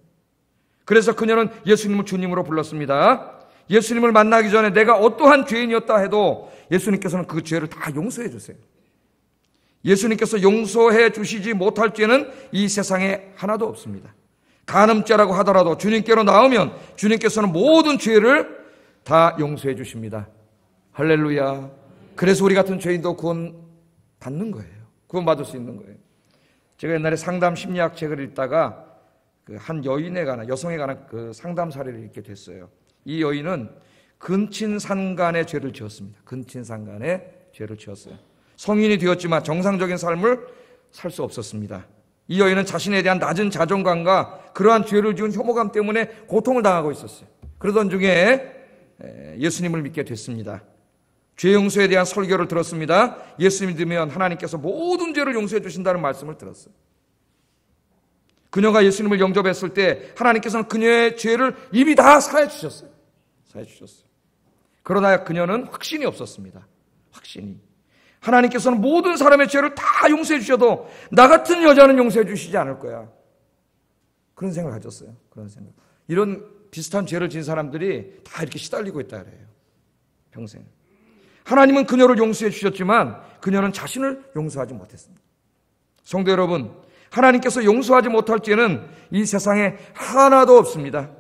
그래서 그녀는 예수님을 주님으로 불렀습니다. 예수님을 만나기 전에 내가 어떠한 죄인이었다 해도 예수님께서는 그 죄를 다 용서해 주세요. 예수님께서 용서해 주시지 못할 죄는 이 세상에 하나도 없습니다. 간음죄라고 하더라도 주님께로 나오면 주님께서는 모든 죄를 다 용서해 주십니다. 할렐루야. 그래서 우리 같은 죄인도 구원 받는 거예요. 구원 받을 수 있는 거예요. 제가 옛날에 상담 심리학 책을 읽다가 그 한 여인에 관한 여성에 관한 그 상담 사례를 읽게 됐어요. 이 여인은 근친상간의 죄를 지었습니다. 근친상간의 죄를 지었어요. 성인이 되었지만 정상적인 삶을 살 수 없었습니다. 이 여인은 자신에 대한 낮은 자존감과 그러한 죄를 지은 혐오감 때문에 고통을 당하고 있었어요. 그러던 중에 예수님을 믿게 됐습니다. 죄 용서에 대한 설교를 들었습니다. 예수님 믿으면 하나님께서 모든 죄를 용서해 주신다는 말씀을 들었어요. 그녀가 예수님을 영접했을 때 하나님께서는 그녀의 죄를 이미 다 사해 주셨어요. 사해 주셨어요. 그러나 그녀는 확신이 없었습니다. 확신이. 하나님께서는 모든 사람의 죄를 다 용서해 주셔도 나 같은 여자는 용서해 주시지 않을 거야. 그런 생각을 가졌어요. 그런 생각. 이런 비슷한 죄를 지은 사람들이 다 이렇게 시달리고 있다 그래요. 평생. 하나님은 그녀를 용서해 주셨지만 그녀는 자신을 용서하지 못했습니다. 성도 여러분, 하나님께서 용서하지 못할 죄는 이 세상에 하나도 없습니다.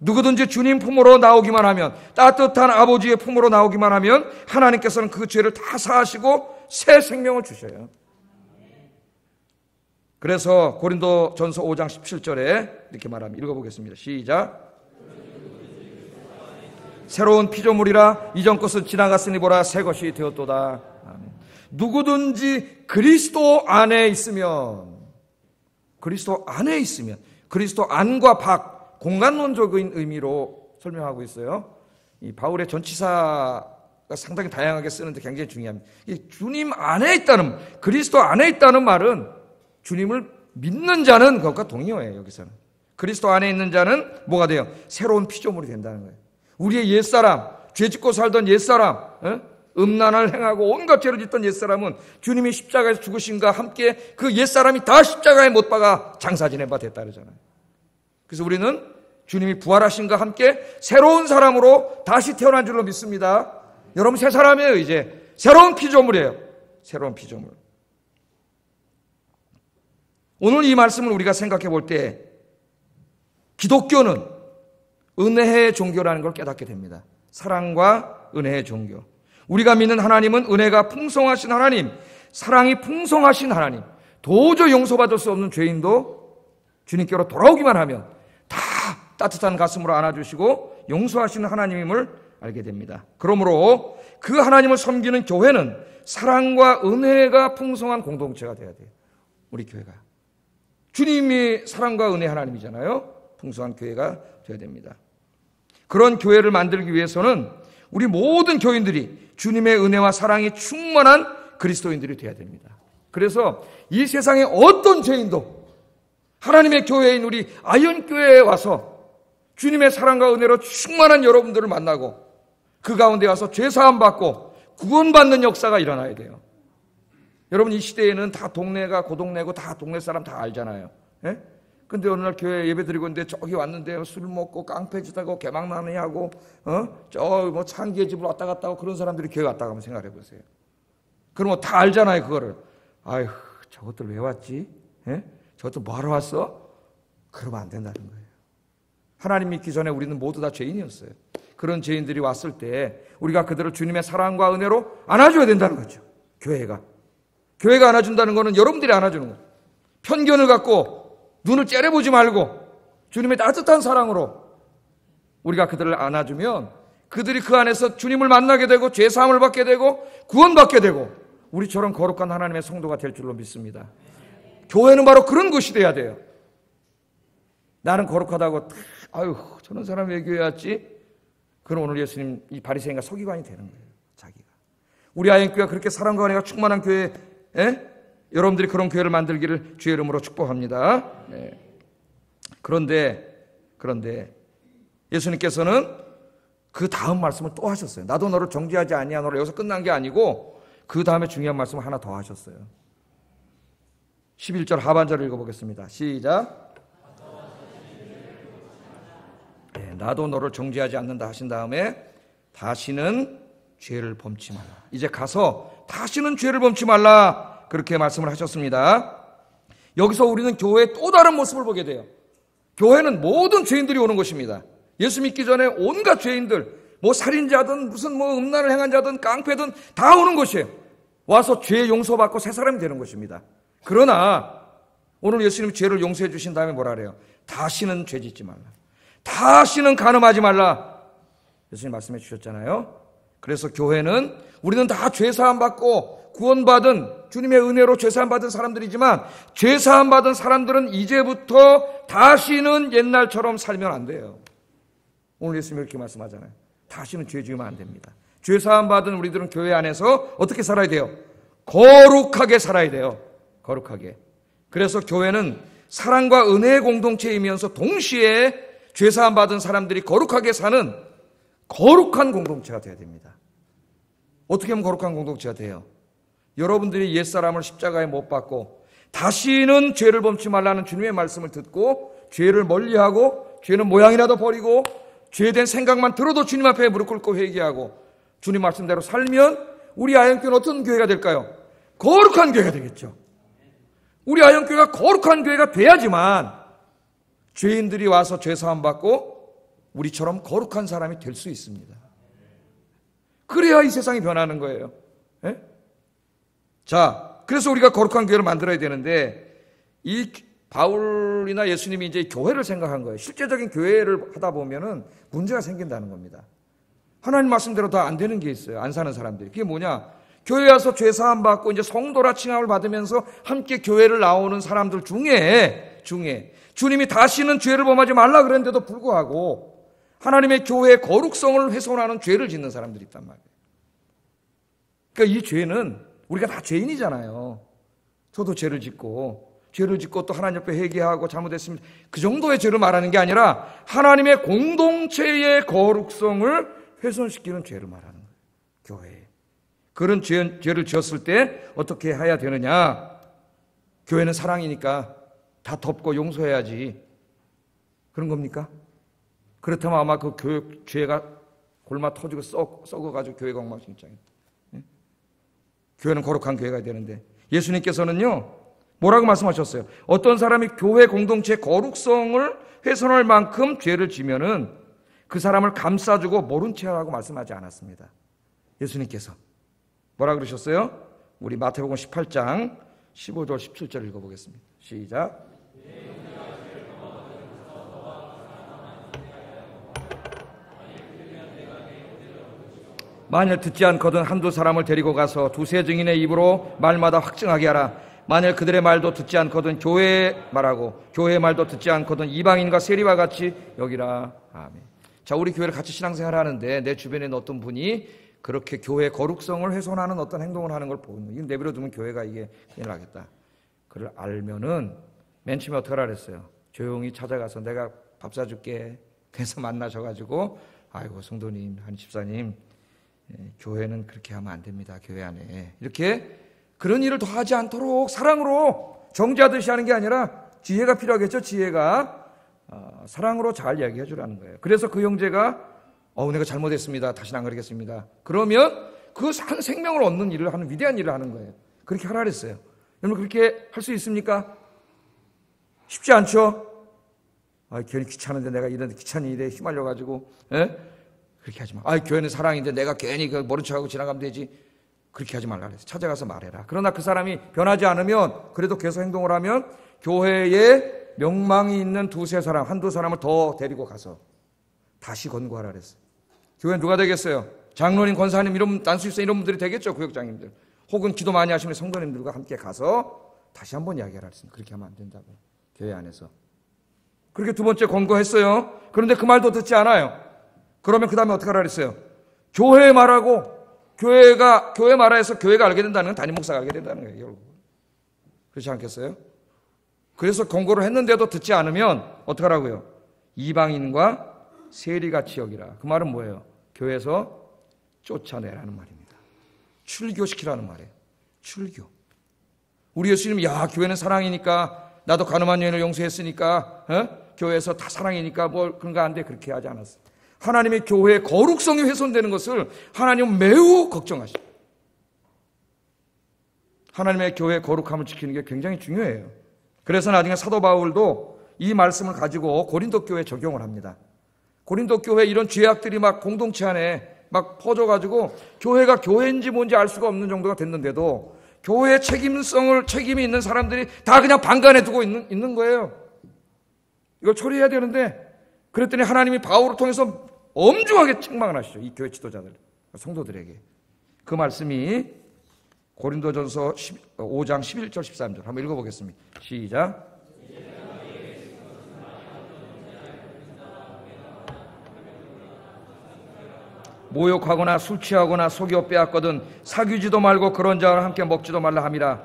누구든지 주님 품으로 나오기만 하면 따뜻한 아버지의 품으로 나오기만 하면 하나님께서는 그 죄를 다 사하시고 새 생명을 주셔요. 그래서 고린도 전서 5장 17절에 이렇게 말합니다. 읽어보겠습니다. 시작. 새로운 피조물이라 이전 것은 지나갔으니 보라 새 것이 되었도다. 누구든지 그리스도 안에 있으면 그리스도 안에 있으면 그리스도 안과 밖 공간론적인 의미로 설명하고 있어요. 이 바울의 전치사 상당히 다양하게 쓰는데 굉장히 중요합니다. 주님 안에 있다는, 그리스도 안에 있다는 말은 주님을 믿는 자는 그것과 동의어예요, 여기서는. 그리스도 안에 있는 자는 뭐가 돼요? 새로운 피조물이 된다는 거예요. 우리의 옛사람, 죄 짓고 살던 옛사람, 어? 음란을 행하고 온갖 죄를 짓던 옛사람은 주님이 십자가에서 죽으신과 함께 그 옛사람이 다 십자가에 못 박아 장사 지낸 바 됐다 그러잖아요. 그래서 우리는 주님이 부활하신과 함께 새로운 사람으로 다시 태어난 줄로 믿습니다. 여러분 새 사람이에요, 이제. 새로운 피조물이에요. 새로운 피조물. 오늘 이 말씀을 우리가 생각해 볼 때 기독교는 은혜의 종교라는 걸 깨닫게 됩니다. 사랑과 은혜의 종교. 우리가 믿는 하나님은 은혜가 풍성하신 하나님, 사랑이 풍성하신 하나님, 도저히 용서받을 수 없는 죄인도 주님께로 돌아오기만 하면 다 따뜻한 가슴으로 안아주시고 용서하시는 하나님임을 알게 됩니다. 그러므로 그 하나님을 섬기는 교회는 사랑과 은혜가 풍성한 공동체가 되어야 돼요. 우리 교회가. 주님이 사랑과 은혜 하나님이잖아요. 풍성한 교회가 되어야 됩니다. 그런 교회를 만들기 위해서는 우리 모든 교인들이 주님의 은혜와 사랑이 충만한 그리스도인들이 되어야 됩니다. 그래서 이 세상의 어떤 죄인도 하나님의 교회인 우리 아이언 교회에 와서 주님의 사랑과 은혜로 충만한 여러분들을 만나고 그 가운데 와서 죄 사함 받고 구원받는 역사가 일어나야 돼요. 여러분 이 시대에는 다 동네가 고동네고 다 동네 사람 다 알잖아요. 예? 근데 어느 날 교회 예배 드리고 있는데 저기 왔는데 술 먹고 깡패 짓하고 개망나니 하고 어 저 뭐 창기의 집을 왔다 갔다 하고 그런 사람들이 교회 왔다 가면 생각해 보세요. 그러면 다 알잖아요 그거를. 아휴 저것들 왜 왔지? 예? 저것들 뭐하러 왔어? 그러면 안 된다는 거예요. 하나님 믿기 전에 우리는 모두 다 죄인이었어요. 그런 죄인들이 왔을 때 우리가 그들을 주님의 사랑과 은혜로 안아줘야 된다는 거죠. 교회가. 교회가 안아준다는 것은 여러분들이 안아주는 거예요. 편견을 갖고 눈을 째려보지 말고 주님의 따뜻한 사랑으로 우리가 그들을 안아주면 그들이 그 안에서 주님을 만나게 되고 죄사함을 받게 되고 구원받게 되고 우리처럼 거룩한 하나님의 성도가 될 줄로 믿습니다. 교회는 바로 그런 곳이 돼야 돼요. 나는 거룩하다고 아유 저런 사람 왜 교회 왔지? 그럼 오늘 예수님 이 바리새인과 서기관이 되는 거예요. 자기가 우리 아이교회가 그렇게 사랑과 은혜가 충만한 교회, 에? 여러분들이 그런 교회를 만들기를 주의 이름으로 축복합니다. 네. 그런데 그런데 예수님께서는 그 다음 말씀을 또 하셨어요. 나도 너를 정죄하지 아니하노라. 여기서 끝난 게 아니고 그 다음에 중요한 말씀을 하나 더 하셨어요. 11절 하반절을 읽어보겠습니다. 시작. 네, 나도 너를 정죄하지 않는다 하신 다음에 다시는 죄를 범치 말라. 이제 가서 다시는 죄를 범치 말라. 그렇게 말씀을 하셨습니다. 여기서 우리는 교회의 또 다른 모습을 보게 돼요. 교회는 모든 죄인들이 오는 것입니다. 예수 믿기 전에 온갖 죄인들, 뭐 살인자든 무슨 뭐 음란을 행한 자든 깡패든 다 오는 것이에요. 와서 죄 용서받고 새 사람이 되는 것입니다. 그러나 오늘 예수님 죄를 용서해 주신 다음에 뭐라 그래요? 다시는 죄 짓지 말라. 다시는 간음하지 말라. 예수님 말씀해 주셨잖아요. 그래서 교회는 우리는 다 죄 사함 받고 구원받은 주님의 은혜로 죄 사함 받은 사람들이지만 죄 사함 받은 사람들은 이제부터 다시는 옛날처럼 살면 안 돼요. 오늘 예수님이 이렇게 말씀하잖아요. 다시는 죄 지으면 안 됩니다. 죄 사함 받은 우리들은 교회 안에서 어떻게 살아야 돼요? 거룩하게 살아야 돼요. 거룩하게. 그래서 교회는 사랑과 은혜의 공동체이면서 동시에 죄 사함 받은 사람들이 거룩하게 사는 거룩한 공동체가 되어야 됩니다. 어떻게 하면 거룩한 공동체가 돼요? 여러분들이 옛사람을 십자가에 못 박고 다시는 죄를 범치 말라는 주님의 말씀을 듣고 죄를 멀리하고 죄는 모양이라도 버리고 죄된 생각만 들어도 주님 앞에 무릎 꿇고 회개하고 주님 말씀대로 살면 우리 아영교회는 어떤 교회가 될까요? 거룩한 교회가 되겠죠. 우리 아영교회가 거룩한 교회가 돼야지만 죄인들이 와서 죄 사함 받고 우리처럼 거룩한 사람이 될 수 있습니다. 그래야 이 세상이 변하는 거예요. 예? 자, 그래서 우리가 거룩한 교회를 만들어야 되는데 이 바울이나 예수님이 이제 교회를 생각한 거예요. 실제적인 교회를 하다 보면은 문제가 생긴다는 겁니다. 하나님 말씀대로 다 안 되는 게 있어요. 안 사는 사람들이. 그게 뭐냐? 교회 와서 죄 사함 받고 이제 성도라 칭함을 받으면서 함께 교회를 나오는 사람들 중에 중에 주님이 다시는 죄를 범하지 말라 그랬는데도 불구하고 하나님의 교회의 거룩성을 훼손하는 죄를 짓는 사람들이 있단 말이에요. 그러니까 이 죄는 우리가 다 죄인이잖아요. 저도 죄를 짓고 죄를 짓고 또 하나님 옆에 회개하고 잘못했으면 그 정도의 죄를 말하는 게 아니라 하나님의 공동체의 거룩성을 훼손시키는 죄를 말하는 거예요. 교회. 그런 죄, 죄를 지었을 때 어떻게 해야 되느냐? 교회는 사랑이니까 다 덮고 용서해야지. 그런 겁니까? 그렇다면 아마 그 교회 죄가 골마 터지고 썩, 썩어가지고 교회가 엉망진창이에요. 네? 교회는 거룩한 교회가 되는데 예수님께서는요 뭐라고 말씀하셨어요? 어떤 사람이 교회 공동체 거룩성을 훼손할 만큼 죄를 지면은 그 사람을 감싸주고 모른 채 하라고 말씀하지 않았습니다. 예수님께서 뭐라 그러셨어요? 우리 마태복음 18장 15절 17절 읽어보겠습니다. 시작. 만일 듣지 않거든 한두 사람을 데리고 가서 두세 증인의 입으로 말마다 확증하게 하라. 만일 그들의 말도 듣지 않거든 교회의 말하고 교회의 말도 듣지 않거든 이방인과 세리와 같이 여기라. 아멘. 자, 우리 교회를 같이 신앙생활 하는데 내 주변에 어떤 분이 그렇게 교회 거룩성을 훼손하는 어떤 행동을 하는 걸 보는 이건 내버려 두면 교회가 이게 큰일 나겠다. 그를 알면은 맨 처음에 어떻게 하라 그랬어요? 조용히 찾아가서 내가 밥 사줄게. 그래서 만나셔가지고 아이고 성도님 한 집사님 예, 교회는 그렇게 하면 안 됩니다. 교회 안에 이렇게 그런 일을 더 하지 않도록 사랑으로 정지하듯이 하는 게 아니라 지혜가 필요하겠죠. 지혜가 어, 사랑으로 잘 이야기해 주라는 거예요. 그래서 그 형제가 어 내가 잘못했습니다. 다시는 안 그러겠습니다. 그러면 그 한 생명을 얻는 일을 하는 위대한 일을 하는 거예요. 그렇게 하라 그랬어요. 여러분 그렇게 할 수 있습니까? 쉽지 않죠. 아, 괜히 귀찮은데 내가 이런 귀찮은 일에 휘말려 가지고 예? 그렇게 하지 마. 아, 교회는 사랑인데 내가 괜히 그 모른 척하고 지나가면 되지. 그렇게 하지 말라 그랬어요. 찾아가서 말해라. 그러나 그 사람이 변하지 않으면 그래도 계속 행동을 하면 교회에 명망이 있는 두세 사람, 한두 사람을 더 데리고 가서 다시 권고하라 그랬어요. 교회 누가 되겠어요? 장로님, 권사님 이런 난수입사 이런 분들이 되겠죠. 구역장님들. 혹은 기도 많이 하시는 성도님들과 함께 가서 다시 한번 이야기를 했습니다. 그렇게 하면 안 된다고. 교회 안에서. 그렇게 두 번째 권고했어요. 그런데 그 말도 듣지 않아요. 그러면 그 다음에 어떻게 하라 그랬어요? 교회 말하고 교회가 교회 말해서 교회가 알게 된다는 건 담임 목사가 알게 된다는 거예요. 결국. 그렇지 않겠어요? 그래서 권고를 했는데도 듣지 않으면 어떡하라고요? 이방인과 세리같이 여기라. 그 말은 뭐예요? 교회에서 쫓아내라는 말입니다. 출교시키라는 말이에요. 출교. 우리 예수님, 야, 교회는 사랑이니까, 나도 가늠한 여인을 용서했으니까, 어? 교회에서 다 사랑이니까 뭐 그런 거 안 돼. 그렇게 하지 않았어요. 하나님의 교회의 거룩성이 훼손되는 것을 하나님은 매우 걱정하십니다. 하나님의 교회의 거룩함을 지키는 게 굉장히 중요해요. 그래서 나중에 사도 바울도 이 말씀을 가지고 고린도 교회에 적용을 합니다. 고린도 교회 이런 죄악들이 막 공동체 안에 막 퍼져가지고 교회가 교회인지 뭔지 알 수가 없는 정도가 됐는데도 교회 책임성을 책임이 있는 사람들이 다 그냥 방관해 두고 있는, 있는 거예요. 이걸 처리해야 되는데 그랬더니 하나님이 바울을 통해서 엄중하게 책망을 하시죠. 이 교회 지도자들, 성도들에게. 그 말씀이 고린도전서 5장 11절 13절 한번 읽어보겠습니다. 시작. 모욕하거나 술 취하거나 속여 빼앗거든 사귀지도 말고 그런 자와 함께 먹지도 말라 함이라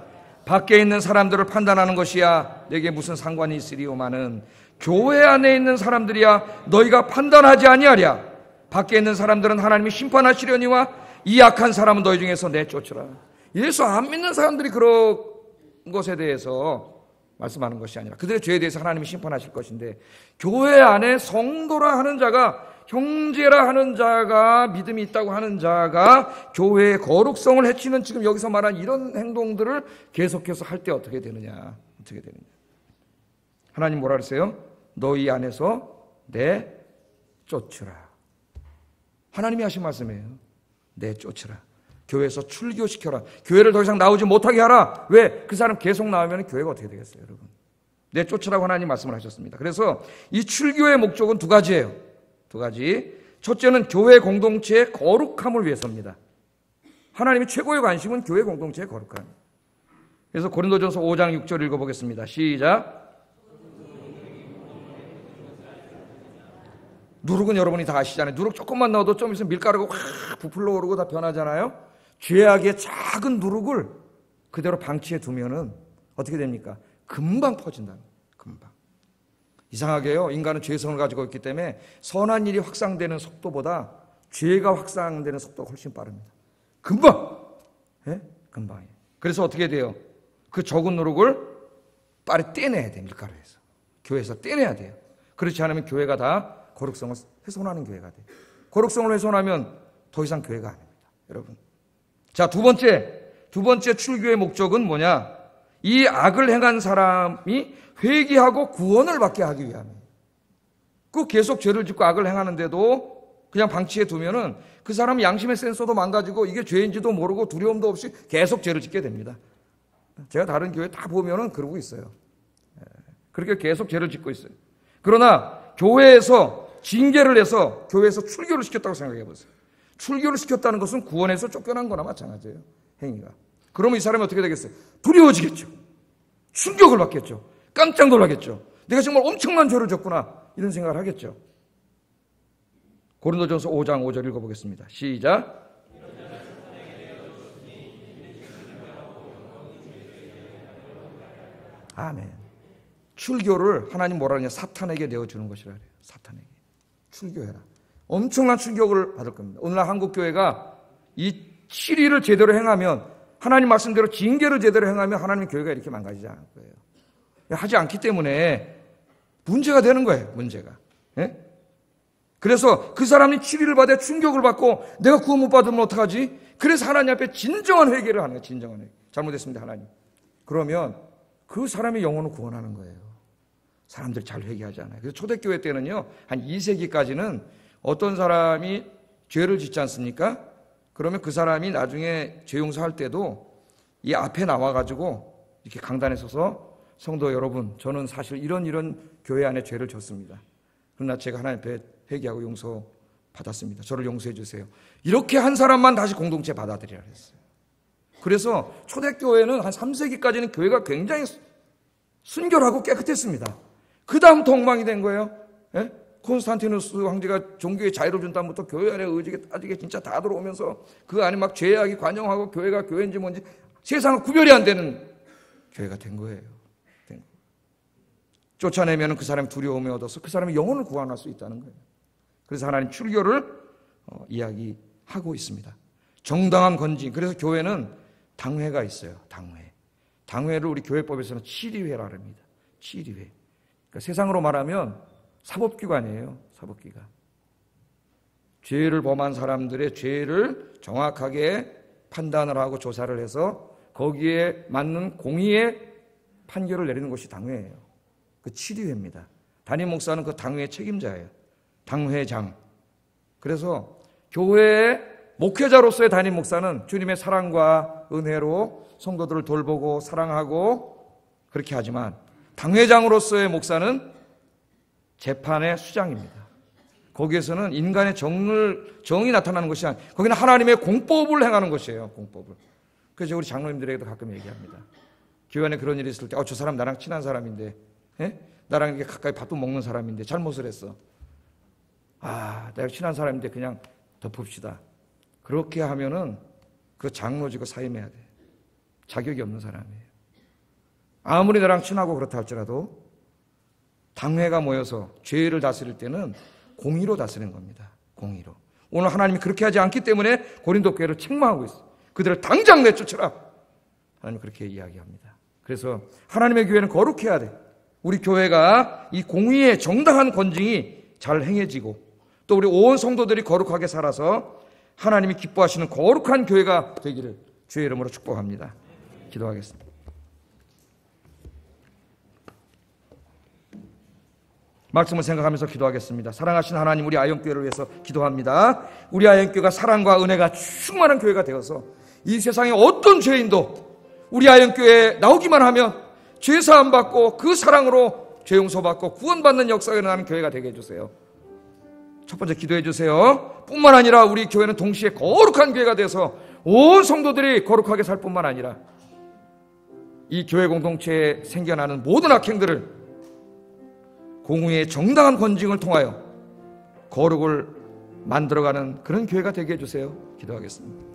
밖에 있는 사람들을 판단하는 것이야 내게 무슨 상관이 있으리오마는 교회 안에 있는 사람들이야 너희가 판단하지 아니하랴 밖에 있는 사람들은 하나님이 심판하시려니와 이 악한 사람은 너희 중에서 내쫓으라 예수 안 믿는 사람들이 그런 것에 대해서 말씀하는 것이 아니라 그들의 죄에 대해서 하나님이 심판하실 것인데 교회 안에 성도라 하는 자가 형제라 하는 자가 믿음이 있다고 하는 자가 교회의 거룩성을 해치는 지금 여기서 말한 이런 행동들을 계속해서 할 때 어떻게 되느냐? 어떻게 되느냐? 하나님 뭐라 그랬어요? 너희 안에서 내 쫓으라. 하나님이 하신 말씀이에요. 내 쫓으라. 교회에서 출교시켜라. 교회를 더 이상 나오지 못하게 하라. 왜? 그 사람 계속 나오면 교회가 어떻게 되겠어요, 여러분? 내 쫓으라고 하나님 말씀을 하셨습니다. 그래서 이 출교의 목적은 두 가지예요. 두 가지. 첫째는 교회 공동체의 거룩함을 위해서입니다. 하나님의 최고의 관심은 교회 공동체의 거룩함. 그래서 고린도전서 5장 6절 읽어보겠습니다. 시작. 누룩은 여러분이 다 아시잖아요. 누룩 조금만 넣어도 좀 있으면 밀가루가 확 부풀러 오르고 다 변하잖아요. 죄악의 작은 누룩을 그대로 방치해 두면은 어떻게 됩니까? 금방 퍼진다. 금방. 이상하게요. 인간은 죄성을 가지고 있기 때문에 선한 일이 확산되는 속도보다 죄가 확산되는 속도가 훨씬 빠릅니다. 금방! 예? 금방이에요. 그래서 어떻게 돼요? 그 적은 누룩을 빨리 떼내야 돼요. 밀가루에서. 교회에서 떼내야 돼요. 그렇지 않으면 교회가 다 거룩성을 훼손하는 교회가 돼요. 거룩성을 훼손하면 더 이상 교회가 아닙니다. 여러분. 자, 두 번째. 두 번째 출교의 목적은 뭐냐? 이 악을 행한 사람이 회개하고 구원을 받게 하기 위함이에요. 그 계속 죄를 짓고 악을 행하는데도 그냥 방치해 두면은 그 사람 양심의 센서도 망가지고 이게 죄인지도 모르고 두려움도 없이 계속 죄를 짓게 됩니다. 제가 다른 교회 다 보면은 그러고 있어요. 예, 그렇게 계속 죄를 짓고 있어요. 그러나 교회에서 징계를 해서 교회에서 출교를 시켰다고 생각해 보세요. 출교를 시켰다는 것은 구원에서 쫓겨난 거나 마찬가지예요. 행위가. 그러면 이 사람이 어떻게 되겠어요? 두려워지겠죠. 충격을 받겠죠. 깜짝 놀라겠죠. 내가 정말 엄청난 죄를 졌구나. 이런 생각을 하겠죠. 고린도전서 5장 5절 읽어보겠습니다. 시작. 아멘. 출교를 하나님 뭐라 하냐 사탄에게 내어주는 것이라 그래요. 사탄에게. 출교해라. 엄청난 충격을 받을 겁니다. 오늘날 한국교회가 이 7일을 제대로 행하면 하나님 말씀대로 징계를 제대로 행하면 하나님 교회가 이렇게 망가지지 않을 거예요. 하지 않기 때문에 문제가 되는 거예요, 문제가. 예? 그래서 그 사람이 치리를 받아 충격을 받고 내가 구원 못 받으면 어떡하지? 그래서 하나님 앞에 진정한 회개를 하는 거예요, 진정한 회개. 잘못했습니다, 하나님. 그러면 그 사람의 영혼을 구원하는 거예요. 사람들이 잘 회개하지 않아요. 그래서 초대교회 때는요, 한 2세기까지는 어떤 사람이 죄를 짓지 않습니까? 그러면 그 사람이 나중에 죄 용서할 때도 이 앞에 나와가지고 이렇게 강단에 서서 성도 여러분, 저는 사실 이런 이런 교회 안에 죄를 졌습니다. 그러나 제가 하나님 앞에 회개하고 용서 받았습니다. 저를 용서해 주세요. 이렇게 한 사람만 다시 공동체 받아들이라 했어요. 그래서 초대교회는 한 3세기까지는 교회가 굉장히 순결하고 깨끗했습니다. 그 다음부터 엉망이 된 거예요. 예? 콘스탄티누스 황제가 종교의 자유를 준 다음부터 교회 안에 의지게 따지게 진짜 다 들어오면서 그 안에 막 죄악이 관영하고 교회가 교회인지 뭔지 세상은 구별이 안 되는 교회가 된 거예요. 된 쫓아내면 그 사람이 두려움에 얻어서 그 사람의 영혼을 구원할 수 있다는 거예요. 그래서 하나님 출교를 어, 이야기하고 있습니다. 정당한 건지 그래서 교회는 당회가 있어요. 당회. 당회를 우리 교회법에서는 치리회라 합니다. 치리회. 그러니까 세상으로 말하면 사법기관이에요. 사법기관. 죄를 범한 사람들의 죄를 정확하게 판단을 하고 조사를 해서 거기에 맞는 공의의 판결을 내리는 것이 당회예요. 그 치리회입니다. 담임 목사는 그 당회의 책임자예요. 당회장. 그래서 교회의 목회자로서의 담임 목사는 주님의 사랑과 은혜로 성도들을 돌보고 사랑하고 그렇게 하지만 당회장으로서의 목사는 재판의 수장입니다. 거기에서는 인간의 정을, 정이 나타나는 것이 아니라 거기는 하나님의 공법을 행하는 것이에요. 공법을. 그래서 우리 장로님들에게도 가끔 얘기합니다. 교회 안에 그런 일이 있을 때, 어, 저 사람 나랑 친한 사람인데, 예? 나랑 이렇게 가까이 밥도 먹는 사람인데 잘못을 했어. 아, 내가 친한 사람인데 그냥 덮읍시다. 그렇게 하면은 그 장로지고 사임해야 돼. 자격이 없는 사람이에요. 아무리 나랑 친하고 그렇다 할지라도 당회가 모여서 죄를 다스릴 때는 공의로 다스리는 겁니다. 공의로. 오늘 하나님이 그렇게 하지 않기 때문에 고린도 교회를 책망하고 있어요. 그들을 당장 내쫓으라. 하나님 그렇게 이야기합니다. 그래서 하나님의 교회는 거룩해야 돼. 우리 교회가 이 공의의 정당한 권징이 잘 행해지고 또 우리 온 성도들이 거룩하게 살아서 하나님이 기뻐하시는 거룩한 교회가 되기를 주의 이름으로 축복합니다. 기도하겠습니다. 말씀을 생각하면서 기도하겠습니다. 사랑하신 하나님, 우리 아영교회를 위해서 기도합니다. 우리 아영교회가 사랑과 은혜가 충만한 교회가 되어서 이 세상의 어떤 죄인도 우리 아영교회에 나오기만 하면 죄 사함 받고 그 사랑으로 죄 용서 받고 구원받는 역사가 일어나는 교회가 되게 해 주세요. 첫 번째 기도해 주세요. 뿐만 아니라 우리 교회는 동시에 거룩한 교회가 돼서 온 성도들이 거룩하게 살 뿐만 아니라 이 교회 공동체에 생겨나는 모든 악행들을 공의의 정당한 권징을 통하여 거룩을 만들어가는 그런 교회가 되게 해주세요. 기도하겠습니다.